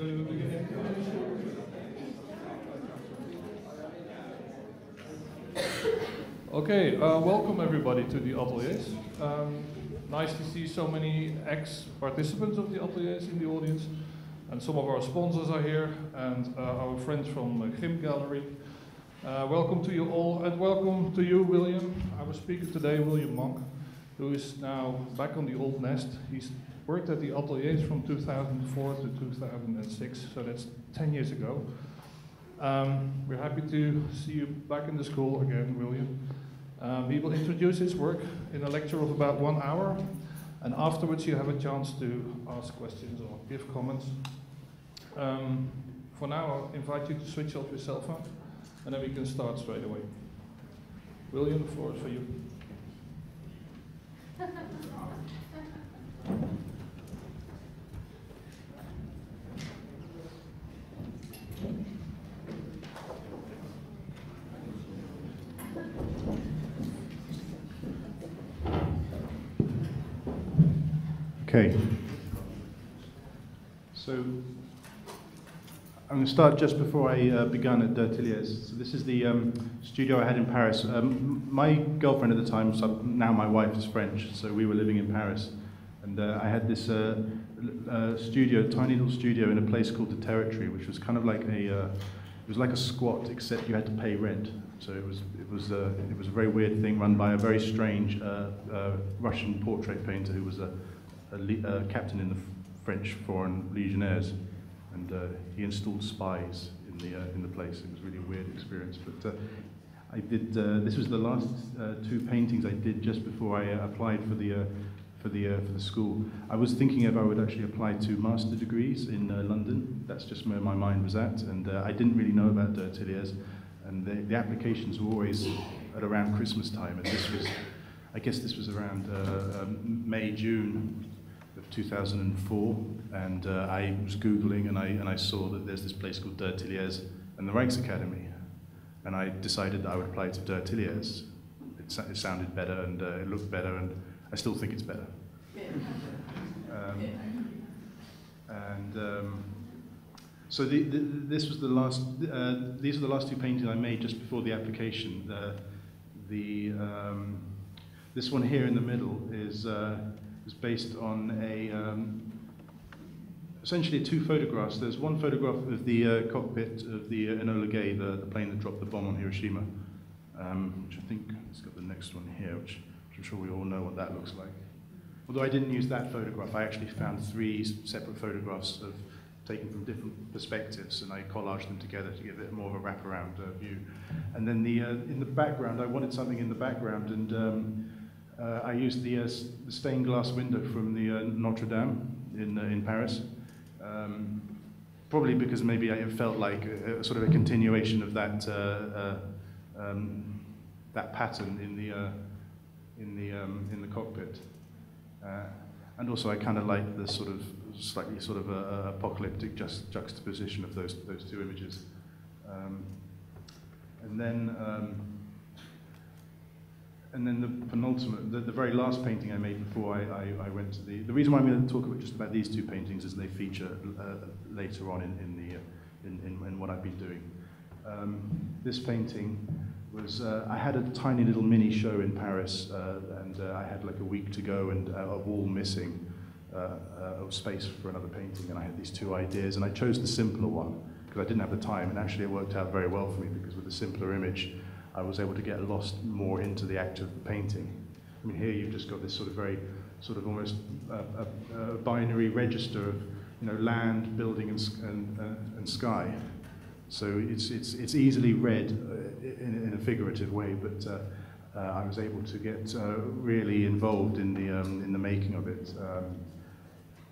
Okay, uh, welcome everybody to the ateliers. Um, nice to see so many ex-participants of the ateliers in the audience. And some of our sponsors are here, and uh, our friends from uh, Grimm Gallery. Uh, welcome to you all, and welcome to you, William. Our speaker today, William Monk, who is now back on the old nest. He's worked at the ateliers from 2004 to 2006, so that's 10 years ago. Um, we're happy to see you back in the school again, William. Um, he will introduce his work in a lecture of about one hour, and afterwards you have a chance to ask questions or give comments. Um, for now, I'll invite you to switch off your cell phone, and then we can start straight away. William, the floor is for you. Okay. So I'm going to start just before I uh, began at De Ateliers. So this is the um, studio I had in Paris. Um, my girlfriend at the time, so now my wife, is French, so we were living in Paris. And uh, I had this uh, uh, studio, tiny little studio in a place called the Territory, which was kind of like a, uh, it was like a squat, except you had to pay rent. So it was, it was, uh, it was a very weird thing run by a very strange Russian portrait painter who was a a, a captain in the French Foreign Legionnaires, and uh, he installed spies in the uh, in the place. It was really a weird experience, but. Uh, I did. Uh, this was the last two paintings I did just before I applied for the for the uh, for the school. I was thinking if I would actually apply to master degrees in uh, London. That's just where my mind was at, and uh, I didn't really know about De Ateliers, and the, the, applications were always at around Christmas time, and this was, I guess this was around May June 2004, and uh, I was Googling and I, and I saw that there's this place called De Ateliers and the Rijksakademie, And I decided that I would apply to De Ateliers. It, it sounded better and uh, it looked better, and I still think it's better. Um, and um, so the, the, this was the last, uh, these are the last two paintings I made just before the application. The, the, um, this one here in the middle is was based on a um, essentially two photographs. There's one photograph of the uh, cockpit of the uh, Enola Gay, the, the plane that dropped the bomb on Hiroshima, um, which I think it's got the next one here, which, which I'm sure we all know what that looks like. Although I didn't use that photograph, I actually found three separate photographs of taken from different perspectives, and I collaged them together to give it more of a wraparound uh, view. And then the, uh, in the background, I wanted something in the background, and um, uh, I used the, uh, stained glass window from the uh, Notre Dame in, uh, in Paris, um, probably because maybe it felt like a, a, sort of a continuation of that, uh, uh, um, that pattern in the, in the, um, in the cockpit. and also I kind of like the sort of slightly sort of apocalyptic just juxtaposition of those, those two images. Um, and then um, and then the penultimate, the, the, very last painting I made before I, I, I, went to the, the reason why I'm going to talk about just about these two paintings is they feature uh, later on in, in, the, uh, in, in, in, what I've been doing. Um, this painting was, uh, I had a tiny little mini show in Paris uh, and uh, I had like a week to go and uh, a wall missing of space for another painting and I had these two ideas and I chose the simpler one because I didn't have the time and actually it worked out very well for me because with a simpler image I was able to get lost more into the act of painting. I mean, here you've just got this sort of very, sort of almost a, a, a binary register of, you know, land, building, and, and, uh, and sky. So it's, it's, it's easily read uh, in, in, a figurative way, but uh, uh, I was able to get uh, really involved in the, um, in the making of it. Um,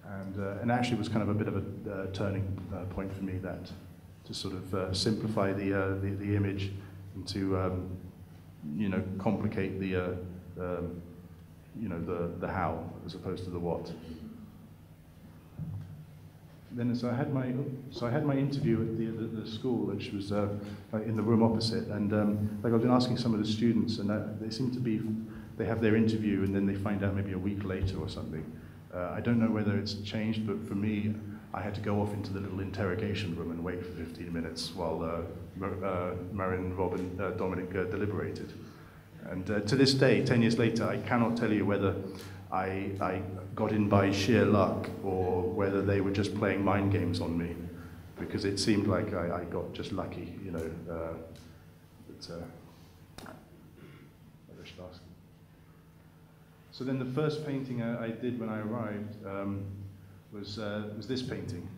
and, uh, and actually was kind of a bit of a turning point for me that to sort of simplify the, the, the image to um, you know complicate the uh, um, you know the the how as opposed to the what. Then so I had my so I had my interview at the the, the school, which was uh, in the room opposite, and um, like I've been asking some of the students, and uh, they seem to be they have their interview and then they find out maybe a week later or something. Uh, I don't know whether it's changed, but for me, I had to go off into the little interrogation room and wait for 15 minutes while uh, uh, Marin, Robin, uh, Dominic uh, deliberated. And uh, to this day, 10 years later, I cannot tell you whether I, I got in by sheer luck or whether they were just playing mind games on me, because it seemed like I, I got just lucky, you know. Uh, but, uh, I ask. So then the first painting I, I did when I arrived um, was, uh, was this painting.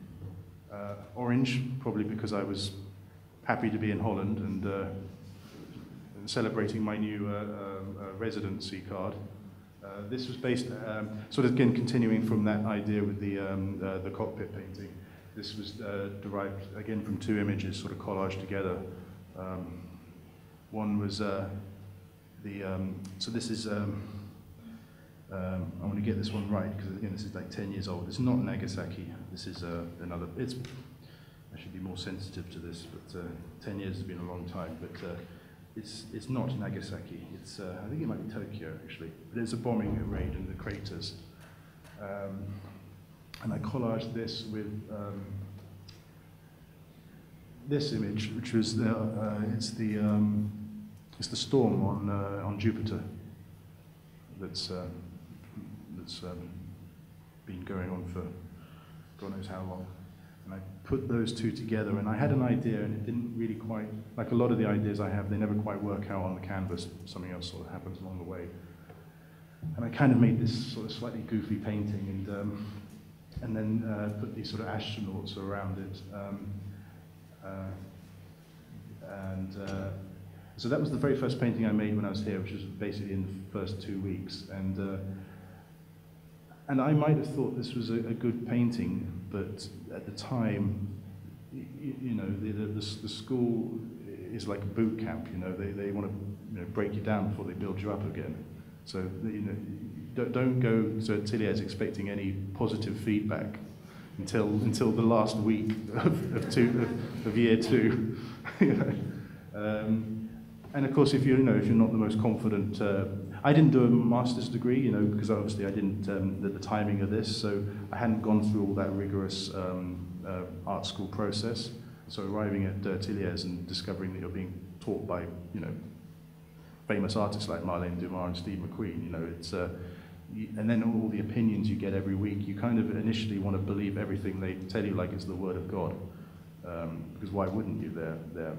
Uh, orange, probably because I was happy to be in Holland and, uh, celebrating my new uh, um, uh, residency card. Uh, this was based, um, sort of again continuing from that idea with the, um, the cockpit painting. This was derived again from two images sort of collaged together. Um, one was the, um, so this is, um, um, I want to get this one right because again this is like 10 years old. It's not Nagasaki. This is uh, another. It's. I should be more sensitive to this, but uh, 10 years has been a long time. But uh, it's it's not Nagasaki. It's uh, I think it might be Tokyo actually. But it's a bombing raid in the craters. Um, and I collaged this with um, this image, which was the uh, it's the um, it's the storm on uh, on Jupiter. That's. That's um, been going on for God knows how long. And I put those two together, and I had an idea, and it didn't really quite, like a lot of the ideas I have, they never quite work out on the canvas. Something else sort of happens along the way. And I kind of made this sort of slightly goofy painting, and um, and then uh, put these sort of astronauts around it. Um, uh, and uh, so that was the very first painting I made when I was here, which was basically in the first two weeks. And uh, and I might have thought this was a, a good painting, but at the time, you, you know, the, the, the, school is like a boot camp. You know, they, they want to you know, break you down before they build you up again. So you know, don't, don't go to Ateliers expecting any positive feedback until until the last week of, of, two, of, of year two. you know. um, and of course, if you, you know if you're not the most confident uh, I didn't do a master's degree, you know, because obviously I didn't, um, the, the timing of this, so I hadn't gone through all that rigorous um, uh, art school process. So arriving at uh, Ateliers and discovering that you're being taught by, you know, famous artists like Marlene Dumas and Steve McQueen, you know, it's, uh, and then all the opinions you get every week, you kind of initially want to believe everything they tell you like it's the word of God. Um, because why wouldn't you? They're, they're,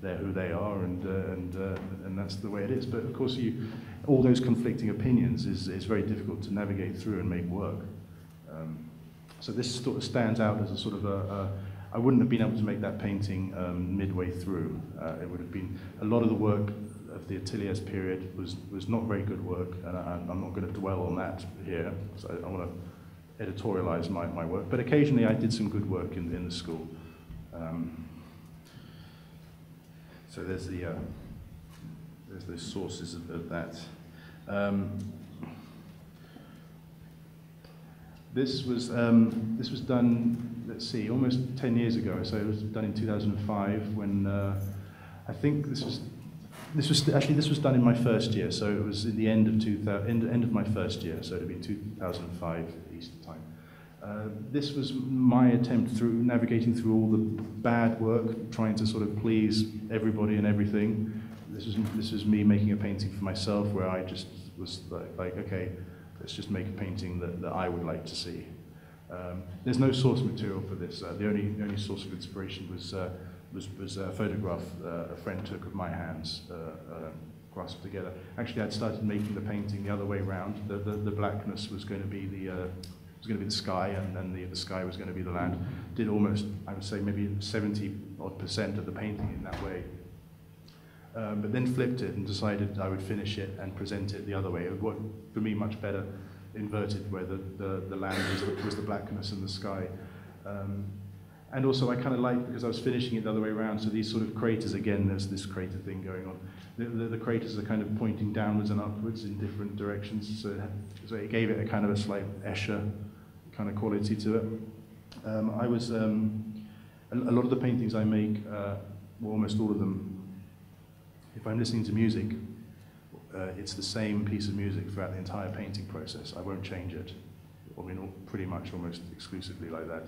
they're who they are, and, uh, and, uh, and that's the way it is. But of course, you, all those conflicting opinions is, is very difficult to navigate through and make work. Um, so this sort of stands out as a sort of a, a I wouldn't have been able to make that painting um, midway through. Uh, it would have been a lot of the work of the Ateliers period was, was not very good work, and I, am not going to dwell on that here. So I, I want to editorialize my, my work, but occasionally I did some good work in, in the school. Um, so there's the uh, those sources of, of that. Um, this was um, this was done. Let's see, almost 10 years ago. So it was done in 2005 when uh, I think this was this was actually this was done in my first year. So it was in the end of 2000, end, end of my first year. So it'd be 2005 Easter time. Uh, this was my attempt through navigating through all the bad work, trying to sort of please everybody and everything, this was this was me making a painting for myself where I just was like, like okay, let's just make a painting that, that I would like to see. Um, there's no source material for this. Uh, the only the only source of inspiration was uh, was, was a photograph uh, a friend took of my hands uh, uh, grasped together. Actually, I'd started making the painting the other way around. The, the, the blackness was going to be the was going to be the sky, and then the, the sky was going to be the land. Did almost, I would say, maybe 70 odd percent of the painting in that way. Um, but then flipped it and decided I would finish it and present it the other way. It would work for me much better inverted, where the, the, the land was the, was the blackness and the sky. Um, and also I kind of liked, because I was finishing it the other way around, so these sort of craters, again, there's this crater thing going on. The, the, the craters are kind of pointing downwards and upwards in different directions, so so it gave it a kind of a slight Escher kind of quality to it. Um, I was, um, a, lot of the paintings I make, uh, well, almost all of them, if I'm listening to music, uh, it's the same piece of music throughout the entire painting process. I won't change it. I mean, pretty much almost exclusively like that.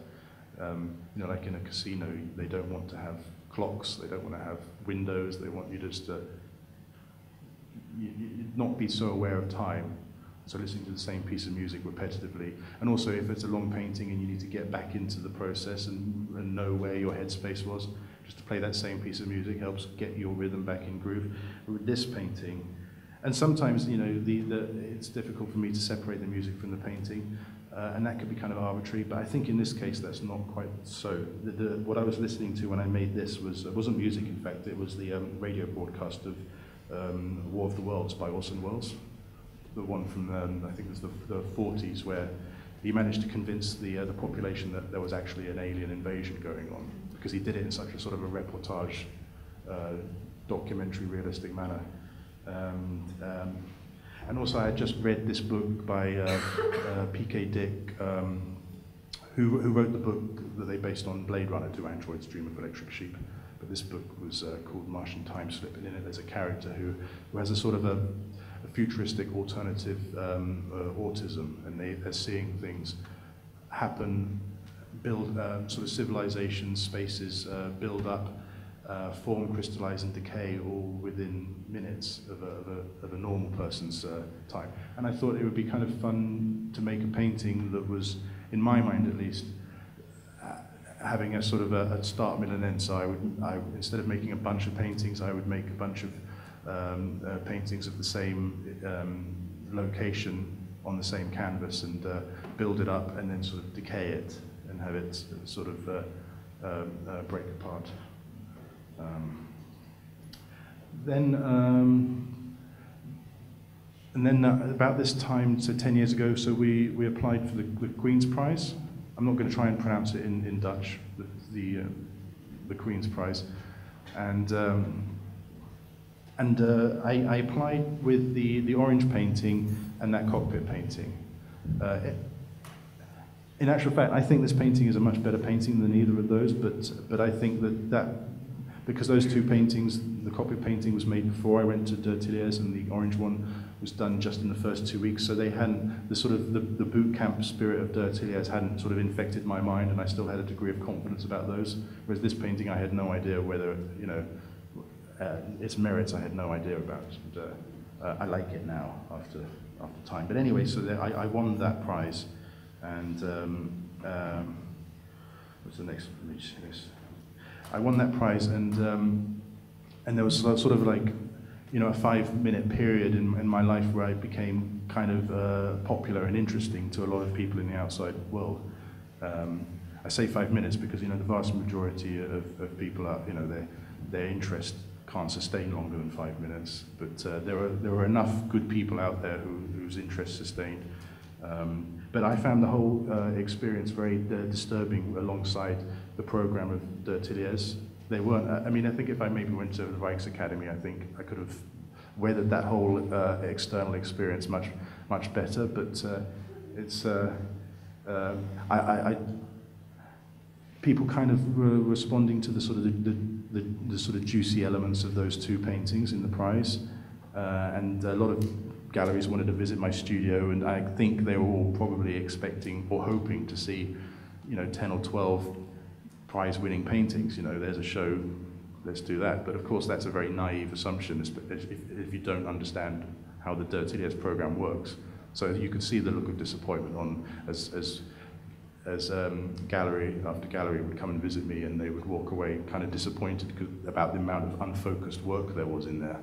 Um, you know, like in a casino, they don't want to have clocks, they don't want to have windows, they want you just to you, you not be so aware of time. So listening to the same piece of music repetitively. And also if it's a long painting and you need to get back into the process and, and know where your headspace was, just to play that same piece of music helps get your rhythm back in groove. With this painting, and sometimes you know the, the, it's difficult for me to separate the music from the painting, uh, and that could be kind of arbitrary. But I think in this case that's not quite so. The, the, what I was listening to when I made this was it wasn't music. In fact, it was the um, radio broadcast of um, War of the Worlds by Orson Welles. The one from, um, I think it was the, the 40s, where he managed to convince the, uh, the population that there was actually an alien invasion going on, because he did it in such a sort of a reportage, uh, documentary, realistic manner. Um, um, and also, I had just read this book by uh, uh, P.K. Dick, um, who, who wrote the book that they based on Blade Runner, Do Androids Dream of Electric Sheep? But this book was uh, called Martian Time Slip, and in it there's a character who, who has a sort of a futuristic alternative um, uh, autism, and they, they're seeing things happen, build uh, sort of civilizations, spaces uh, build up, uh, form, crystallize, and decay all within minutes of a, of a, of a normal person's uh, time. And I thought it would be kind of fun to make a painting that was, in my mind at least, uh, having a sort of a, a start, middle, and end. So I would, I, instead of making a bunch of paintings, I would make a bunch of um, uh, paintings of the same um, location on the same canvas and uh, build it up and then sort of decay it and have it sort of uh, um, uh, break apart. Um, then, um, and then uh, about this time, so 10 years ago, so we, we applied for the, the Queen's Prize. I'm not going to try and pronounce it in, in Dutch, the, the, uh, the Queen's Prize. And, and uh, I, I applied with the, the orange painting and that cockpit painting. Uh, it, in actual fact, I think this painting is a much better painting than either of those, but, but I think that, that because those two paintings, the cockpit painting was made before I went to De Ateliers and the orange one was done just in the first two weeks, so they hadn't, the sort of the, the boot camp spirit of De Ateliers hadn't sort of infected my mind and I still had a degree of confidence about those, whereas this painting I had no idea whether, you know, uh, its merits I had no idea about. And, uh, uh, I like it now after, after time. But anyway, so I, I won that prize and um, um, what's the next image? Yes. I won that prize, and um, and there was sort of like, you know, a five-minute period in, in my life where I became kind of uh, popular and interesting to a lot of people in the outside world. Um, I say five minutes because you know the vast majority of, of people are, you know, their their interest can't sustain longer than five minutes. But uh, there are there are enough good people out there who, whose interest sustained. Um, but I found the whole uh, experience very uh, disturbing alongside the program of De Ateliers. They weren't, I mean, I think if I maybe went to the Rijksakademie, I think I could have weathered that whole uh, external experience much, much better, but uh, it's, uh, I, I, people kind of were responding to the sort of the, the, the, the sort of juicy elements of those two paintings in the prize, uh, and a lot of galleries wanted to visit my studio, and I think they were all probably expecting or hoping to see, you know, 10 or 12 prize-winning paintings. You know, there's a show, let's do that. But of course, that's a very naive assumption if, if you don't understand how the De Ateliers program works. So you could see the look of disappointment on as, as, as um, gallery after gallery would come and visit me and they would walk away kind of disappointed about the amount of unfocused work there was in there.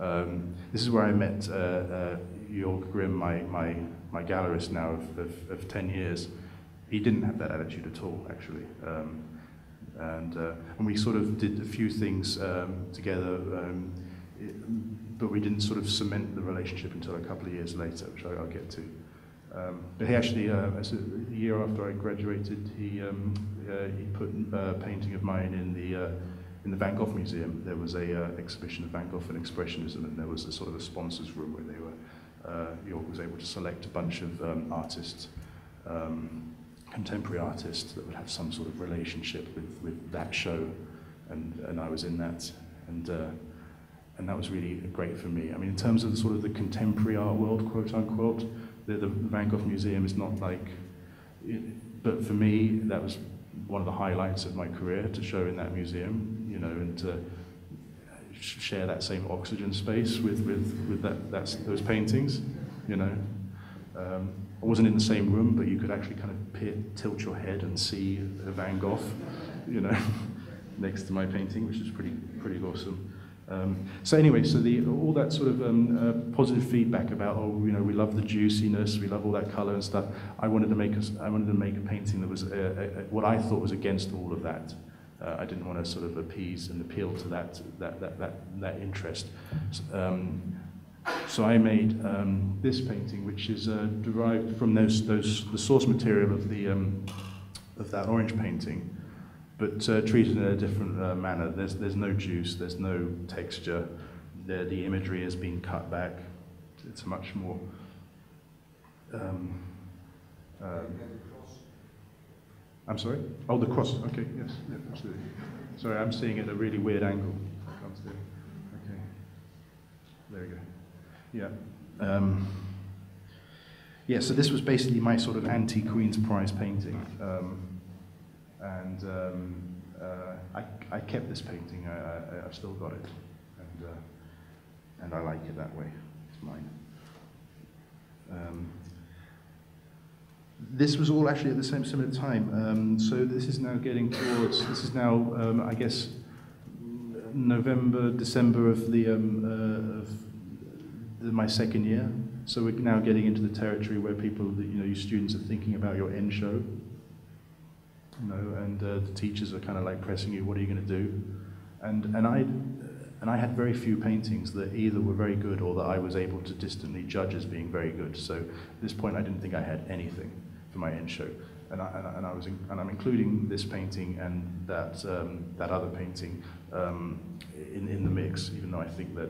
Um, this is where I met uh, uh, Grimm, my, my, my gallerist now of, of, of 10 years. He didn't have that attitude at all, actually. Um, and, uh, and we sort of did a few things um, together, um, it, but we didn't sort of cement the relationship until a couple of years later, which I, will get to. Um, but he actually, uh, a, year after I graduated, he, um, uh, he put a painting of mine in the uh, in the Van Gogh Museum, there was a uh, exhibition of Van Gogh and Expressionism, and there was a sort of a sponsors room where they were, uh, Jorg was able to select a bunch of um, artists, um, contemporary artists that would have some sort of relationship with, with that show, and, and I was in that, and, uh, and that was really great for me. I mean, in terms of the sort of the contemporary art world, quote unquote, the, the Van Museum is not like, but for me, that was one of the highlights of my career to show in that museum, you know, and to share that same oxygen space with, with, with that, that's, those paintings, you know. Um, I wasn't in the same room, but you could actually kind of peer, tilt your head and see Van Gogh, you know, next to my painting, which is pretty, pretty awesome. Um, so anyway, so the, all that sort of um, uh, positive feedback about oh you know we love the juiciness, we love all that color and stuff. I wanted to make a, I wanted to make a painting that was uh, uh, uh, what I thought was against all of that. Uh, I didn't want to sort of appease and appeal to that that that that, that interest. Um, so I made um, this painting, which is uh, derived from those those the source material of the um, of that orange painting. But uh, treated in a different uh, manner. There's, there's no juice, there's no texture, the, the imagery has been cut back. It's much more. Um, um, I'm sorry? Oh, the cross. Okay, yes, yeah, absolutely. Sorry, I'm seeing it at a really weird angle. Okay. There we go. Yeah. Um, yeah, so this was basically my sort of anti-Queen's Prize painting. Um, and um, uh, I, I kept this painting. I, I, have still got it, and uh, and I like it that way. It's mine. Um, this was all actually at the same similar time. Um, so this is now getting towards. This is now, um, I guess, November, December of the um, uh, of the, my second year. So we're now getting into the territory where people, you know, your students are thinking about your end show you know, and uh, the teachers are kind of like pressing you, what are you going to do? And, and, I, and I had very few paintings that either were very good or that I was able to distantly judge as being very good. So at this point, I didn't think I had anything for my end show. And, I, and, I, and, I was in, and I'm including this painting and that, um, that other painting um, in, in the mix, even though I think they're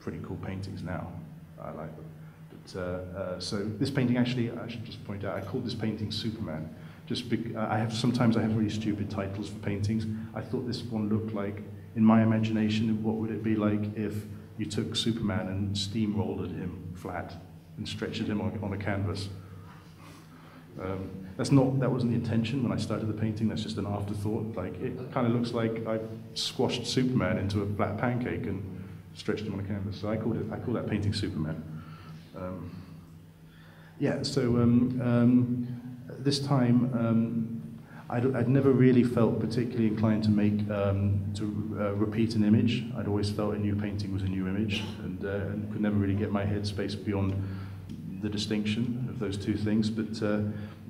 pretty cool paintings now. I like them. But, uh, uh, so this painting actually, I should just point out, I called this painting Superman just I have sometimes I have really stupid titles for paintings. I thought this one looked like, in my imagination, what would it be like if you took Superman and steamrolled him flat and stretched him on, on a canvas. Um, that's not that wasn't the intention when I started the painting. That's just an afterthought. Like it kind of looks like I squashed Superman into a flat pancake and stretched him on a canvas. So I called it I call that painting Superman. Um, yeah. So. Um, um this time, um, I'd, I'd, never really felt particularly inclined to make um, to uh, repeat an image. I'd always felt a new painting was a new image, and, uh, and could never really get my headspace beyond the distinction of those two things. But uh,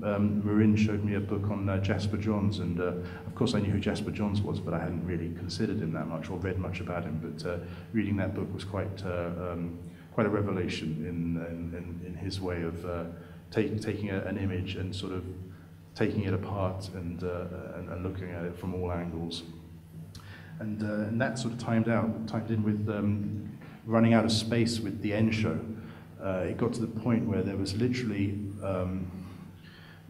um, Marin showed me a book on uh, Jasper Johns, and uh, of course I knew who Jasper Johns was, but I hadn't really considered him that much or read much about him. But uh, reading that book was quite uh, um, quite a revelation in, in, in his way of take, taking a, an image and sort of taking it apart and, uh, and, and, looking at it from all angles. And, uh, and that sort of timed out, timed in with um, running out of space with the end show. Uh, it got to the point where there was literally um,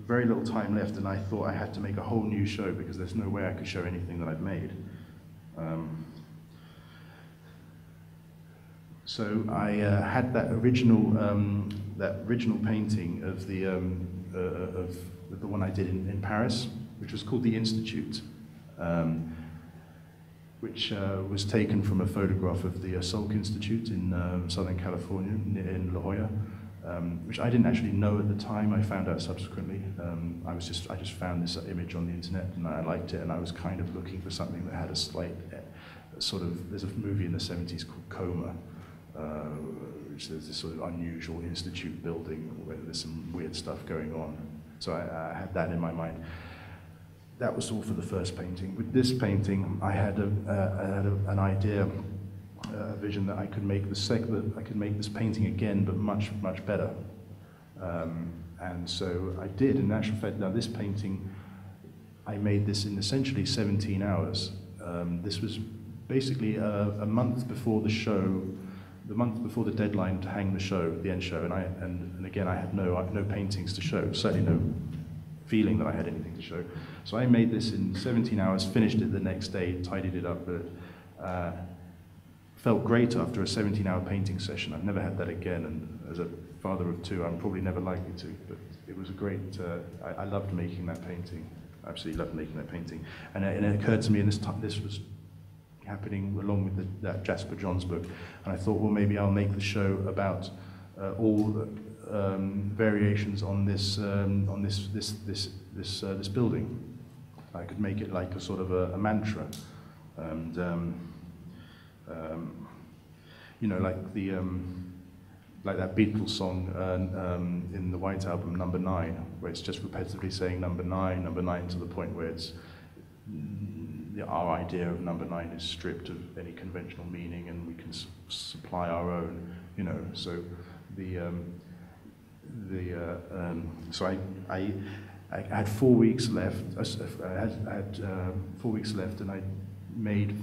very little time left, and I thought I had to make a whole new show because there's no way I could show anything that I've made. Um, so I uh, had that original, um, that original painting of the, um, uh, of the one I did in, in Paris, which was called The Institute, um, which uh, was taken from a photograph of the uh, Salk Institute in um, Southern California, in La Jolla, um, which I didn't actually know at the time. I found out subsequently. Um, I was just, I just found this image on the internet and I liked it, and I was kind of looking for something that had a slight, uh, sort of. There's a movie in the 70s called Coma, which there's this sort of unusual institute building where there's some weird stuff going on. So I, I had that in my mind. That was all for the first painting. With this painting, I had, a, uh, I had a, an idea, a vision that I could make the sec that I could make this painting again, but much much better. Um, and so I did. In actual fact, now this painting, I made this in essentially 17 hours. Um, this was basically a, a month before the show the month before the deadline to hang the show, the end show, and I and, and again I had no no paintings to show, certainly no feeling that I had anything to show. So I made this in 17 hours, finished it the next day, tidied it up, but uh, felt great after a 17-hour painting session. I've never had that again, and as a father of two, I'm probably never likely to. But it was a great. Uh, I, I loved making that painting. I absolutely loved making that painting. And, it- and it occurred to me, and this, ti- this was happening along with the, that Jasper Johns book, and I thought, well, maybe I'll make the show about uh, all the um, variations on this, um, on this, this, this, this, uh, this building. I could make it like a sort of a, a mantra. And, um, um, you know, like the, um, like that Beatles song uh, um, in the White Album, Number Nine, where it's just repetitively saying number nine, number nine to the point where it's the- our idea of number nine is stripped of any conventional meaning and we can supply our own, you know. So the um, the uh, um, so I, I I had four weeks left. I s- I had, I had um, four weeks left, and I made.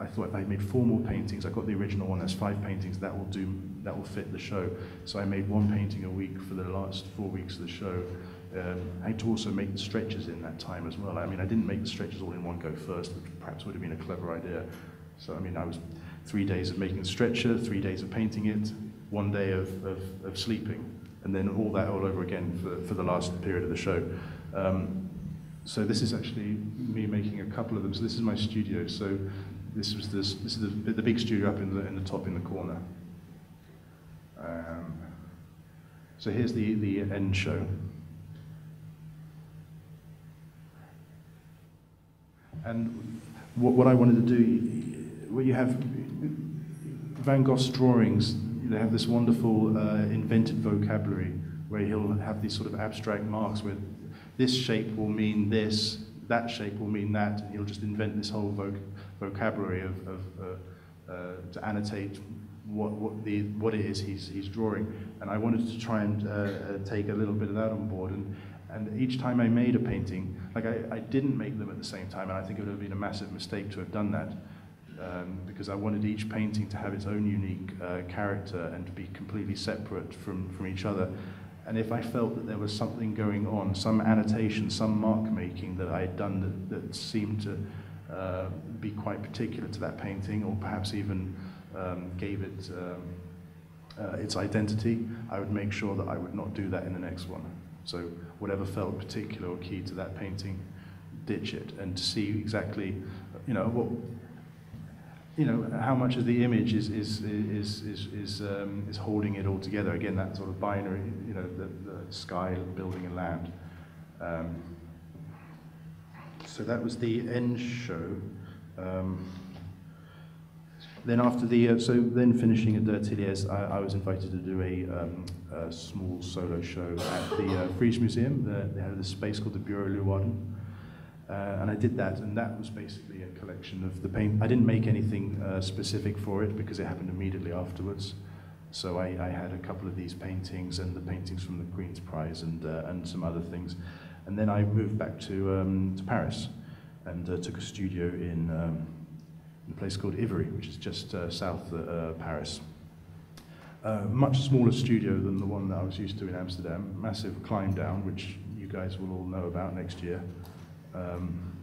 I thought I made four more paintings. I got the original one. That's five paintings. That will do. That will fit the show. So I made one painting a week for the last four weeks of the show. Um, I had to also make the stretches in that time as well. I mean, I didn't make the stretches all in one go first, which perhaps would have been a clever idea. So I mean, I was three days of making the stretcher, three days of painting it, one day of, of, of sleeping, and then all that all over again for, for the last period of the show. Um, so this is actually me making a couple of them. So this is my studio. So this was this, this is the, the big studio up in the, in the top in the corner. Um, so here's the, the end show. And what, what I wanted to do, well, you have Van Gogh's drawings, they have this wonderful uh, invented vocabulary where he'll have these sort of abstract marks where this shape will mean this, that shape will mean that, and he'll just invent this whole voc vocabulary of, of uh, uh, to annotate what, what, the, what it is he's, he's drawing. And I wanted to try and uh, uh, take a little bit of that on board. And, and each time I made a painting, like I, I didn't make them at the same time, and I think it would have been a massive mistake to have done that. Um, because I wanted each painting to have its own unique uh, character and to be completely separate from, from each other. And if I felt that there was something going on, some annotation, some mark making that I had done that, that seemed to uh, be quite particular to that painting, or perhaps even um, gave it um, uh, its identity, I would make sure that I would not do that in the next one. So whatever felt particular or key to that painting, ditch it, and see exactly, you know, what, you know, how much of the image is is is is is, um, is holding it all together. Again, that sort of binary, you know, the, the sky, building, and land. Um, so that was the end show. Um, then after the, uh, so then finishing at De Ateliers, I, I was invited to do a, um, a small solo show at the uh, Museum. The, they had a space called the Bureau Leeuwarden. Uh, and I did that, and that was basically a collection of the paint. I didn't make anything uh, specific for it because it happened immediately afterwards. So I, I had a couple of these paintings and the paintings from the Queen's Prize and, uh, and some other things. And then I moved back to, um, to Paris and uh, took a studio in, um, a place called Ivry, which is just uh, south of uh, Paris. Uh, much smaller studio than the one that I was used to in Amsterdam. Massive climb down, which you guys will all know about next year. Um,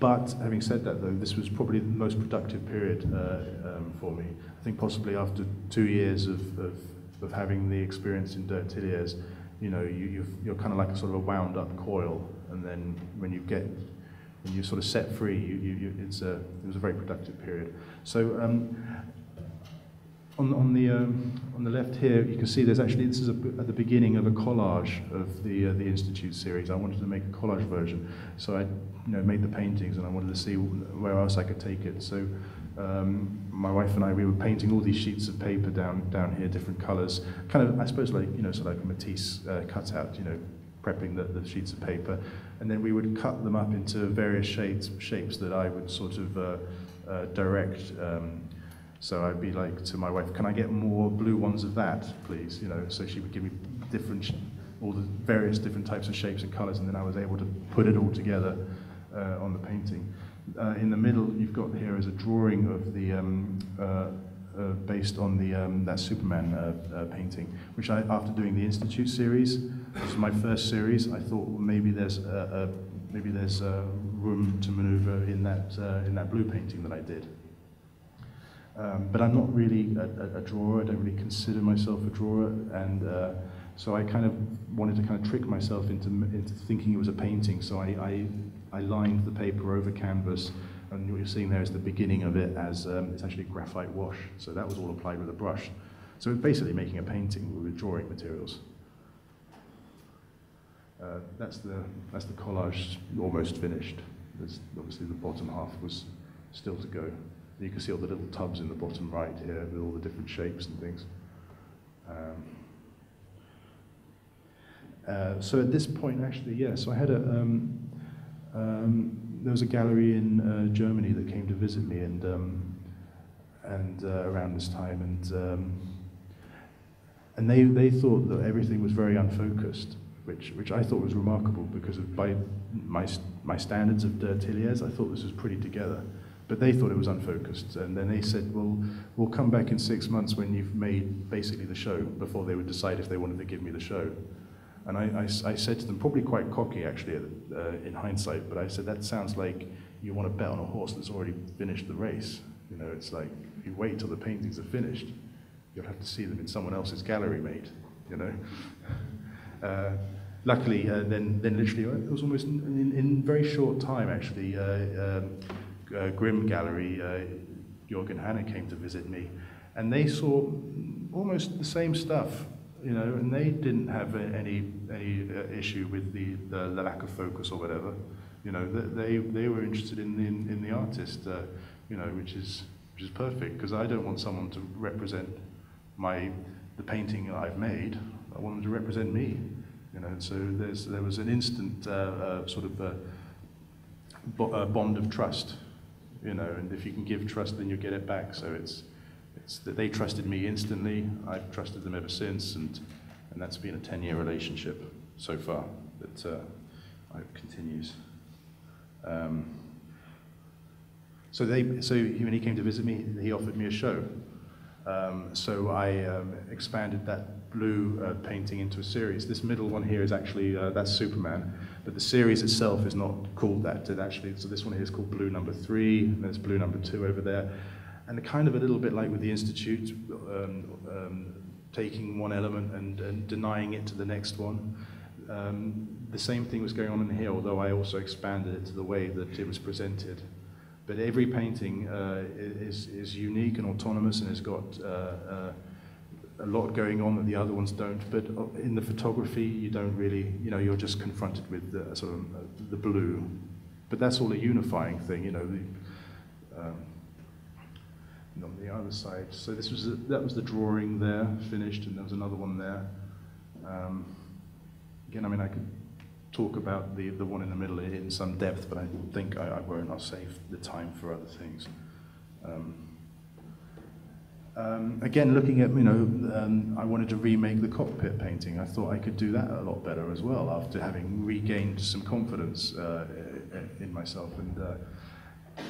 but having said that, though, this was probably the most productive period uh, um, for me. I think possibly after two years of, of, of having the experience in De Ateliers, you know, you, you've, you're kind of like a sort of a wound up coil, and then when you get, when you're sort of set free, you, you, you, it's a, it was a very productive period. So um, on, on, the, um, on the left here, you can see there's actually, this is a, at the beginning of a collage of the, uh, the Institute series. I wanted to make a collage version. So I you know, made the paintings and I wanted to see where else I could take it. So um, my wife and I, we were painting all these sheets of paper down, down here, different colors. Kind of, I suppose like, you know, sort of like a Matisse uh, cutout, you know, prepping the, the sheets of paper. And then we would cut them up into various shades, shapes that I would sort of uh, uh, direct um, so I'd be like to my wife, can I get more blue ones of that, please? You know, so she would give me different, all the various different types of shapes and colors, and then I was able to put it all together uh, on the painting. Uh, in the middle, you've got here is a drawing of the, um, uh, uh, based on the, um, that Superman uh, uh, painting, which I, after doing the Institute series, which was my first series, I thought maybe there's a, a maybe there's a room to maneuver in that, uh, in that blue painting that I did. Um, but I'm not really a, a, drawer. I don't really consider myself a drawer, and uh, so I kind of wanted to kind of trick myself into into thinking it was a painting. So I I, I lined the paper over canvas, and what you're seeing there is the beginning of it as um, it's actually graphite wash. So that was all applied with a brush. So it's basically making a painting with drawing materials. Uh, that's the that's the collage almost finished. There's obviously the bottom half was still to go. You can see all the little tubs in the bottom right here with all the different shapes and things. Um, uh, so at this point, actually, yeah, so I had a, um, um, there was a gallery in uh, Germany that came to visit me and, um, and uh, around this time, and, um, and they, they thought that everything was very unfocused, which, which I thought was remarkable because of, by my, my standards of Ateliers, I thought this was pretty together. But they thought it was unfocused, and then they said, well, we'll come back in six months when you've made basically the show, before they would decide if they wanted to give me the show. And I, I, I said to them, probably quite cocky actually uh, in hindsight, but I said, that sounds like you want to bet on a horse that's already finished the race. You know, it's like, if you wait till the paintings are finished, you'll have to see them in someone else's gallery mate, you know. Uh, luckily, uh, then, then literally, it was almost in, in very short time actually, uh, um, uh, Grimm Gallery, uh, Jürgen Hanne came to visit me, and they saw almost the same stuff, you know, and they didn't have any any uh, issue with the, the, lack of focus or whatever. You know, they they were interested in the in, in the artist, you know, which is which is perfect because I don't want someone to represent my the painting I've made. I want them to represent me. You know, so there's there was an instant uh, uh, sort of uh, bo bond of trust you know, and if you can give trust, then you get it back. So it's, it's that they trusted me instantly. I've trusted them ever since, and, and that's been a 10-year relationship so far that uh, continues. Um, so they, so when he came to visit me, he offered me a show. Um, so I um, expanded that blue uh, painting into a series. This middle one here is actually, uh, that's Superman. But the series itself is not called that. It actually, so this one here is called Blue Number Three, and there's Blue Number Two over there. And kind of a little bit like with the Institute, um, um, taking one element and, and, denying it to the next one. Um, the same thing was going on in here, although I also expanded it to the way that it was presented. But every painting uh, is, is unique and autonomous and has got uh, uh, a lot going on that the other ones don't. But uh, in the photography, you don't really, you know, you're just confronted with the, sort of uh, the blue. But that's all a unifying thing, you know. The, um, on the other side, so this was that was the drawing there finished, and there was another one there. Um, again, I mean, I could talk about the the one in the middle in some depth, but I think I, I won't. I'll save the time for other things. Um, um, again, looking at, you know, um, I wanted to remake the cockpit painting. I thought I could do that a lot better as well after having regained some confidence uh, in myself. And, uh,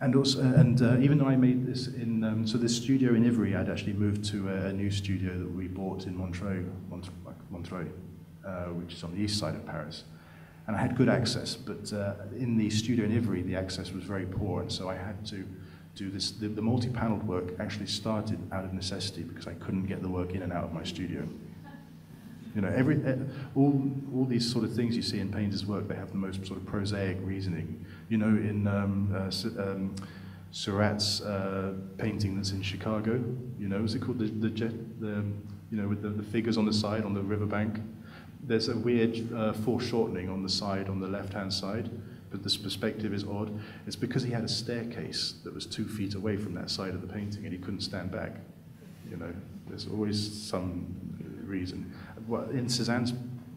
and also, and uh, even though I made this in, um, so this studio in Ivry, I'd actually moved to a, new studio that we bought in Montreuil, Montreuil uh, which is on the east side of Paris. And I had good access, but uh, in the studio in Ivry, the access was very poor, and so I had to do this. The, the multi-paneled work actually started out of necessity because I couldn't get the work in and out of my studio. You know, every, eh, all, all these sort of things you see in painters' work, they have the most sort of prosaic reasoning. You know, in um, uh, um, Seurat's uh, painting that's in Chicago, you know, is it called the, the jet, the, you know, with the, the figures on the side on the riverbank? There's a weird uh, foreshortening on the side, on the left-hand side but this perspective is odd. It's because he had a staircase that was two feet away from that side of the painting and he couldn't stand back. You know, there's always some reason. Well, in Cézanne's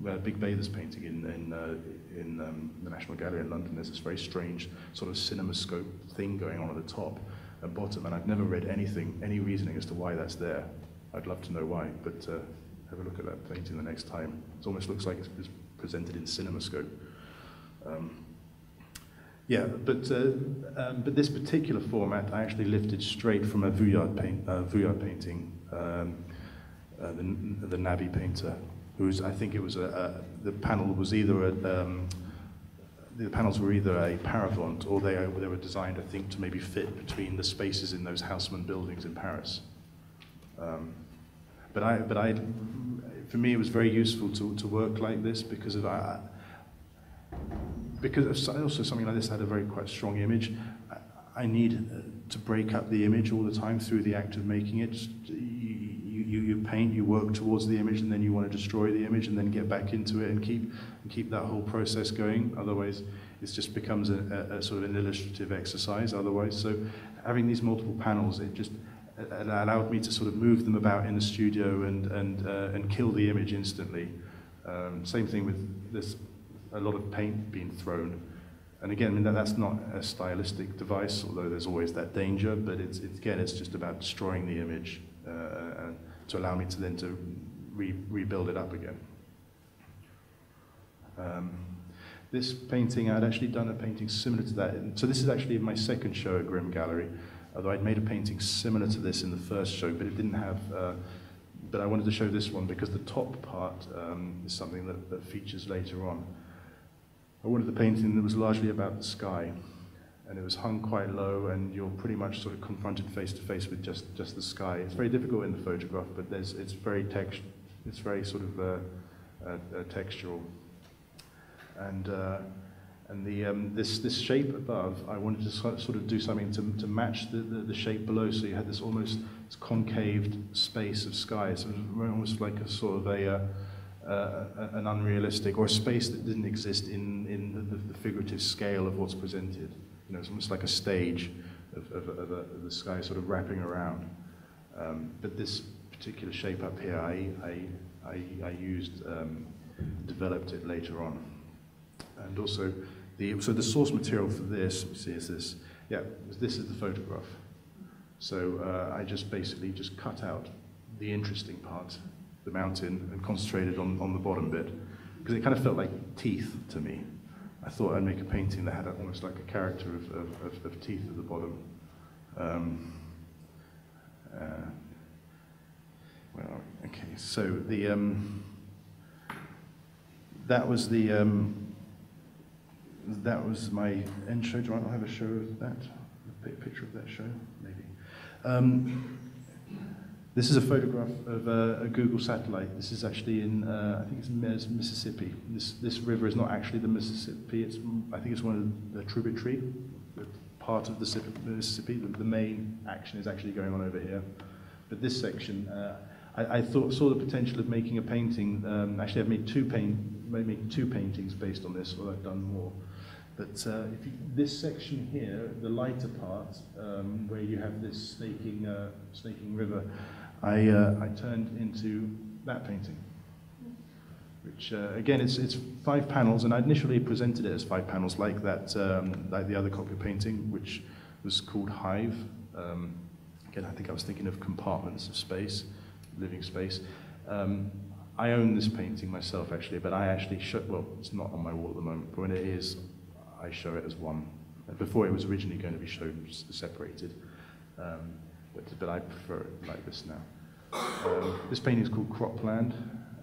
uh, Big Bathers painting in, in, uh, in um, the National Gallery in London, there's this very strange sort of cinemascope thing going on at the top and bottom, and I've never read anything, any reasoning as to why that's there. I'd love to know why, but uh, have a look at that painting the next time. It almost looks like it's presented in cinemascope. Um, yeah, but, uh, um, but this particular format I actually lifted straight from a Vuillard, paint, uh, Vuillard painting, um, uh, the, the Nabi painter, who's, I think it was a, a the panel was either a, um, the panels were either a paravent or they, they were designed, I think, to maybe fit between the spaces in those Haussmann buildings in Paris. Um, but I, but I, for me, it was very useful to, to work like this because of, I, because also something like this had a very quite strong image. I, I need uh, to break up the image all the time through the act of making it. You, you, you paint, you work towards the image, and then you want to destroy the image, and then get back into it and keep and keep that whole process going. Otherwise, it just becomes a, a, a sort of an illustrative exercise. Otherwise, so having these multiple panels, it just it allowed me to sort of move them about in the studio and and uh, and kill the image instantly. Um, same thing with this a lot of paint being thrown. And again, I mean, that, that's not a stylistic device, although there's always that danger, but it's, it's again, it's just about destroying the image uh, and to allow me to then to re rebuild it up again. Um, this painting, I'd actually done a painting similar to that. So this is actually my second show at Grimm Gallery although I'd made a painting similar to this in the first show, but it didn't have, uh, but I wanted to show this one because the top part um, is something that, that features later on. I wanted the painting that was largely about the sky, and it was hung quite low, and you're pretty much sort of confronted face to face with just, just the sky. It's very difficult in the photograph, but there's, it's very text, it's very sort of uh, uh, uh textural. And uh, and the, um, this, this shape above, I wanted to sort of do something to, to match the, the, the shape below, so you had this almost concaved space of sky. So it was almost like a sort of a, uh, uh, an unrealistic, or a space that didn't exist in, in the, the, figurative scale of what's presented. You know, it's almost like a stage of, of, of, a, of the sky sort of wrapping around. Um, but this particular shape up here, I, I, I, I used, um, developed it later on. And also, the, so the source material for this, see, is this. Yeah, this is the photograph. So uh, I just basically just cut out the interesting part, the mountain, and concentrated on, on the bottom bit, because it kind of felt like teeth to me. I thought I'd make a painting that had almost like a character of, of, of, teeth at the bottom. Um, uh, well, okay, so the, um, that was the, um, that was my show. Do I not have a show of that? A picture of that show? Maybe. This is a photograph of a Google satellite. This is actually in, uh, I think it's Mississippi. This, this river is not actually the Mississippi. It's, I think it's one of the tributary, part of the Mississippi. The, the main action is actually going on over here. But this section, uh, I, I, thought, saw the potential of making a painting. Um, actually, I've made two, paint, made two paintings based on this, although I've done more. But uh, you, this section here, the lighter part, um, where you have this snaking, uh, snaking river, I, uh, I turned into that painting. Which, uh, again, it's, it's five panels, and I initially presented it as five panels like that, um, like the other copy painting, which was called Hive. Um, again, I think I was thinking of compartments of space, living space. Um, I own this painting myself, actually, but I actually show, well, it's not on my wall at the moment, but when it is, I show it as one. Before it was originally going to be shown separated, um, but, but I prefer it like this now. Um, this painting is called Cropland,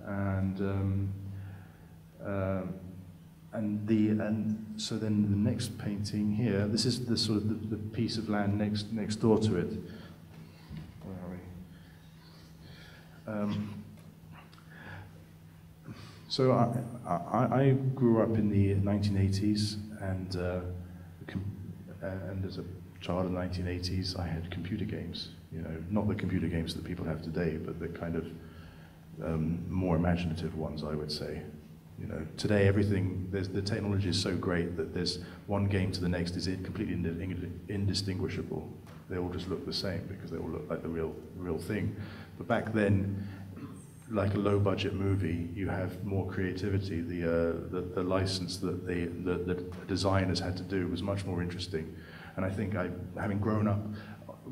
and um, uh, and the and so then the next painting here. This is the sort of the, the piece of land next next door to it. Where are we? Um, so I, I, I, grew up in the 1980s, and uh, and as a child in the 1980s, I had computer games. You know, not the computer games that people have today, but the kind of um, more imaginative ones, I would say. You know, today everything, the technology is so great that there's one game to the next is completely indistinguishable. They all just look the same because they all look like the real, real thing. But back then, like a low budget movie, you have more creativity. The, uh, the, the, license that the, the, the, designers had to do was much more interesting. And I think I, having grown up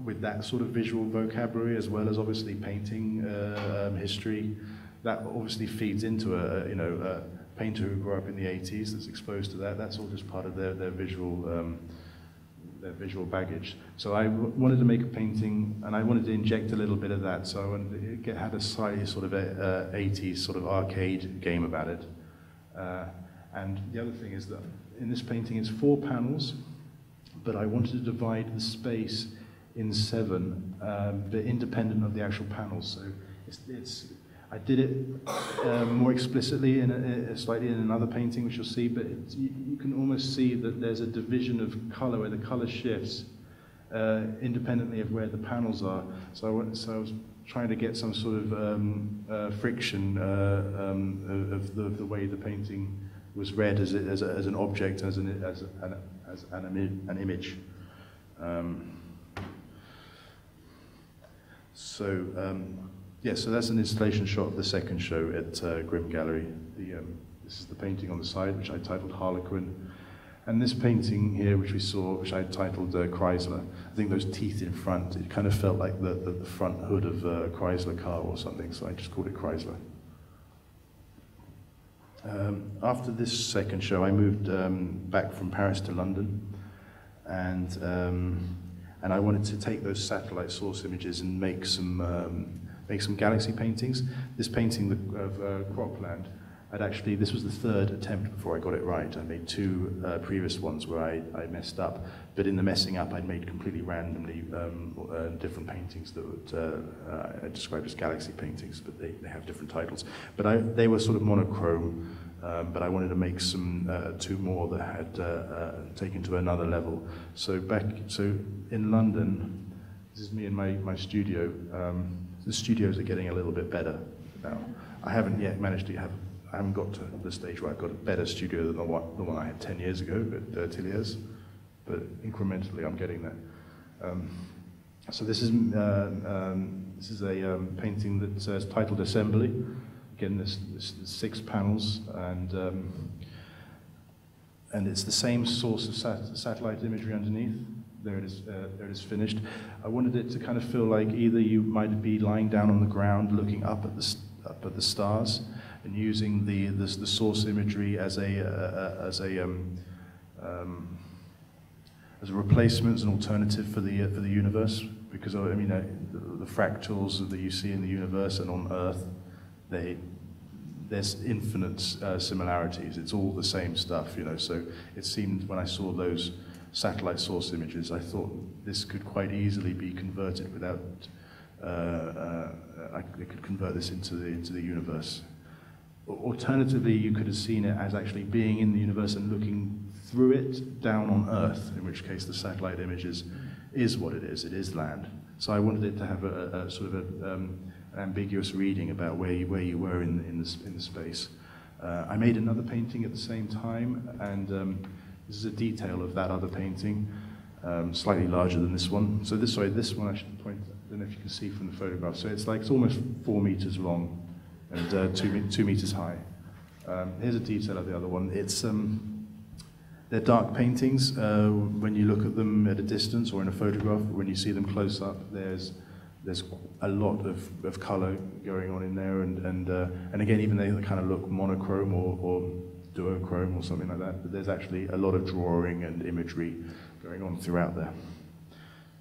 with that sort of visual vocabulary, as well as obviously painting uh, um, history, that obviously feeds into a, you know, a painter who grew up in the 80s that's exposed to that. That's all just part of their, their visual um, their visual baggage. So I wanted to make a painting, and I wanted to inject a little bit of that. So I wanted to get, had a slightly sort of a, 80s sort of arcade game about it. Uh, and the other thing is that in this painting it's four panels, but I wanted to divide the space in seven, um, but independent of the actual panels. So it's, it's I did it um, more explicitly in a, a slightly in another painting, which you'll see, but you, you, can almost see that there's a division of color where the color shifts uh, independently of where the panels are. So I, so I was trying to get some sort of um, uh, friction uh, um, of, the, of, the, way the painting was read as, as, a, as an object, as an, as an, as an, an image. Um, so, um, yeah, so that's an installation shot of the second show at uh, Grimm Gallery. The, um, this is the painting on the side, which I titled Harlequin. And this painting here, which we saw, which I titled uh, Chrysler, I think those teeth in front, it kind of felt like the, the, the front hood of uh, a Chrysler car or something, so I just called it Chrysler. Um, after this second show, I moved um, back from Paris to London, and um, and I wanted to take those satellite source images and make some um, make some galaxy paintings. This painting of uh, Cropland I'd actually, this was the third attempt before I got it right. I made two uh, previous ones where I, I messed up, but in the messing up, I'd made completely randomly um, uh, different paintings that would, uh, uh, I described as galaxy paintings, but they, they have different titles. But I, they were sort of monochrome, um, but I wanted to make some uh, two more that had uh, taken to another level. So back, so in London, this is me in my, my studio. Um, the studios are getting a little bit better now. I haven't yet managed to have, I haven't got to the stage where I've got a better studio than the one, the one I had 10 years ago but uh, Ateliers, but incrementally I'm getting there. Um, so this is, uh, um, this is a um, painting that's uh, titled Assembly. Again, this six panels, and, um, and it's the same source of sat satellite imagery underneath there it is, uh, there it is finished. I wanted it to kind of feel like either you might be lying down on the ground looking up at the, up at the stars and using the, the, the source imagery as a, uh, uh, as a, um, um, as a replacement, as an alternative for the, uh, for the universe. Because, I mean, uh, the, the fractals that you see in the universe and on Earth, they, there's infinite uh, similarities. It's all the same stuff, you know. So it seemed when I saw those satellite source images, I thought this could quite easily be converted without, uh, uh, I, could convert this into the, into the universe. Alternatively, you could have seen it as actually being in the universe and looking through it down on Earth, in which case the satellite images is what it is, it is land. So I wanted it to have a, a sort of a, um, ambiguous reading about where you, where you were in, in, the, in the space. Uh, I made another painting at the same time, and um, this is a detail of that other painting, um, slightly larger than this one. So this, sorry, this one I should point, I don't know if you can see from the photograph. So it's like, it's almost four meters long and uh, two, two meters high. Um, here's a detail of the other one. It's, um, they're dark paintings. Uh, when you look at them at a distance or in a photograph, when you see them close up, there's there's a lot of, of color going on in there, and and uh, and again, even they kind of look monochrome or, or duochrome or something like that, but there's actually a lot of drawing and imagery going on throughout there.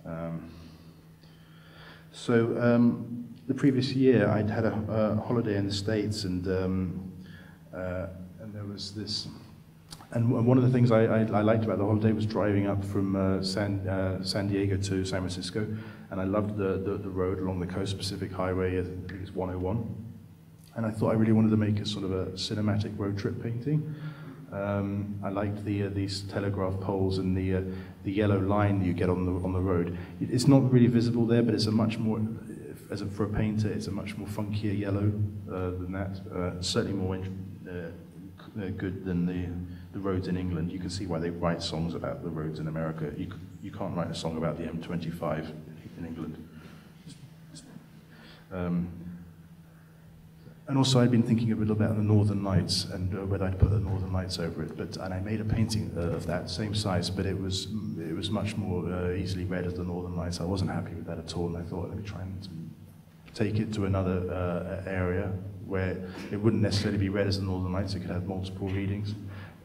Um, so um, the previous year, I'd had a, a holiday in the States, and um, uh, and there was this. And one of the things I, I, I liked about the holiday was driving up from uh, San, uh, San Diego to San Francisco, and I loved the, the, the road along the Coast Pacific Highway, I think it's 101 and I thought I really wanted to make a sort of a cinematic road trip painting. Um, I liked the uh, these telegraph poles and the uh, the yellow line you get on the on the road. It's not really visible there, but it's a much more as a, for a painter, it's a much more funkier yellow uh, than that. Uh, certainly more uh, uh, good than the, the roads in England. You can see why they write songs about the roads in America. You, you can't write a song about the M25 in England. Um, And also I'd been thinking a little about the Northern Lights and uh, whether I'd put the Northern Lights over it. But, and I made a painting uh, of that, same size, but it was, it was much more uh, easily read as the Northern Lights. I wasn't happy with that at all, and I thought, let me try and take it to another uh, area where it wouldn't necessarily be read as the Northern Lights. It could have multiple readings.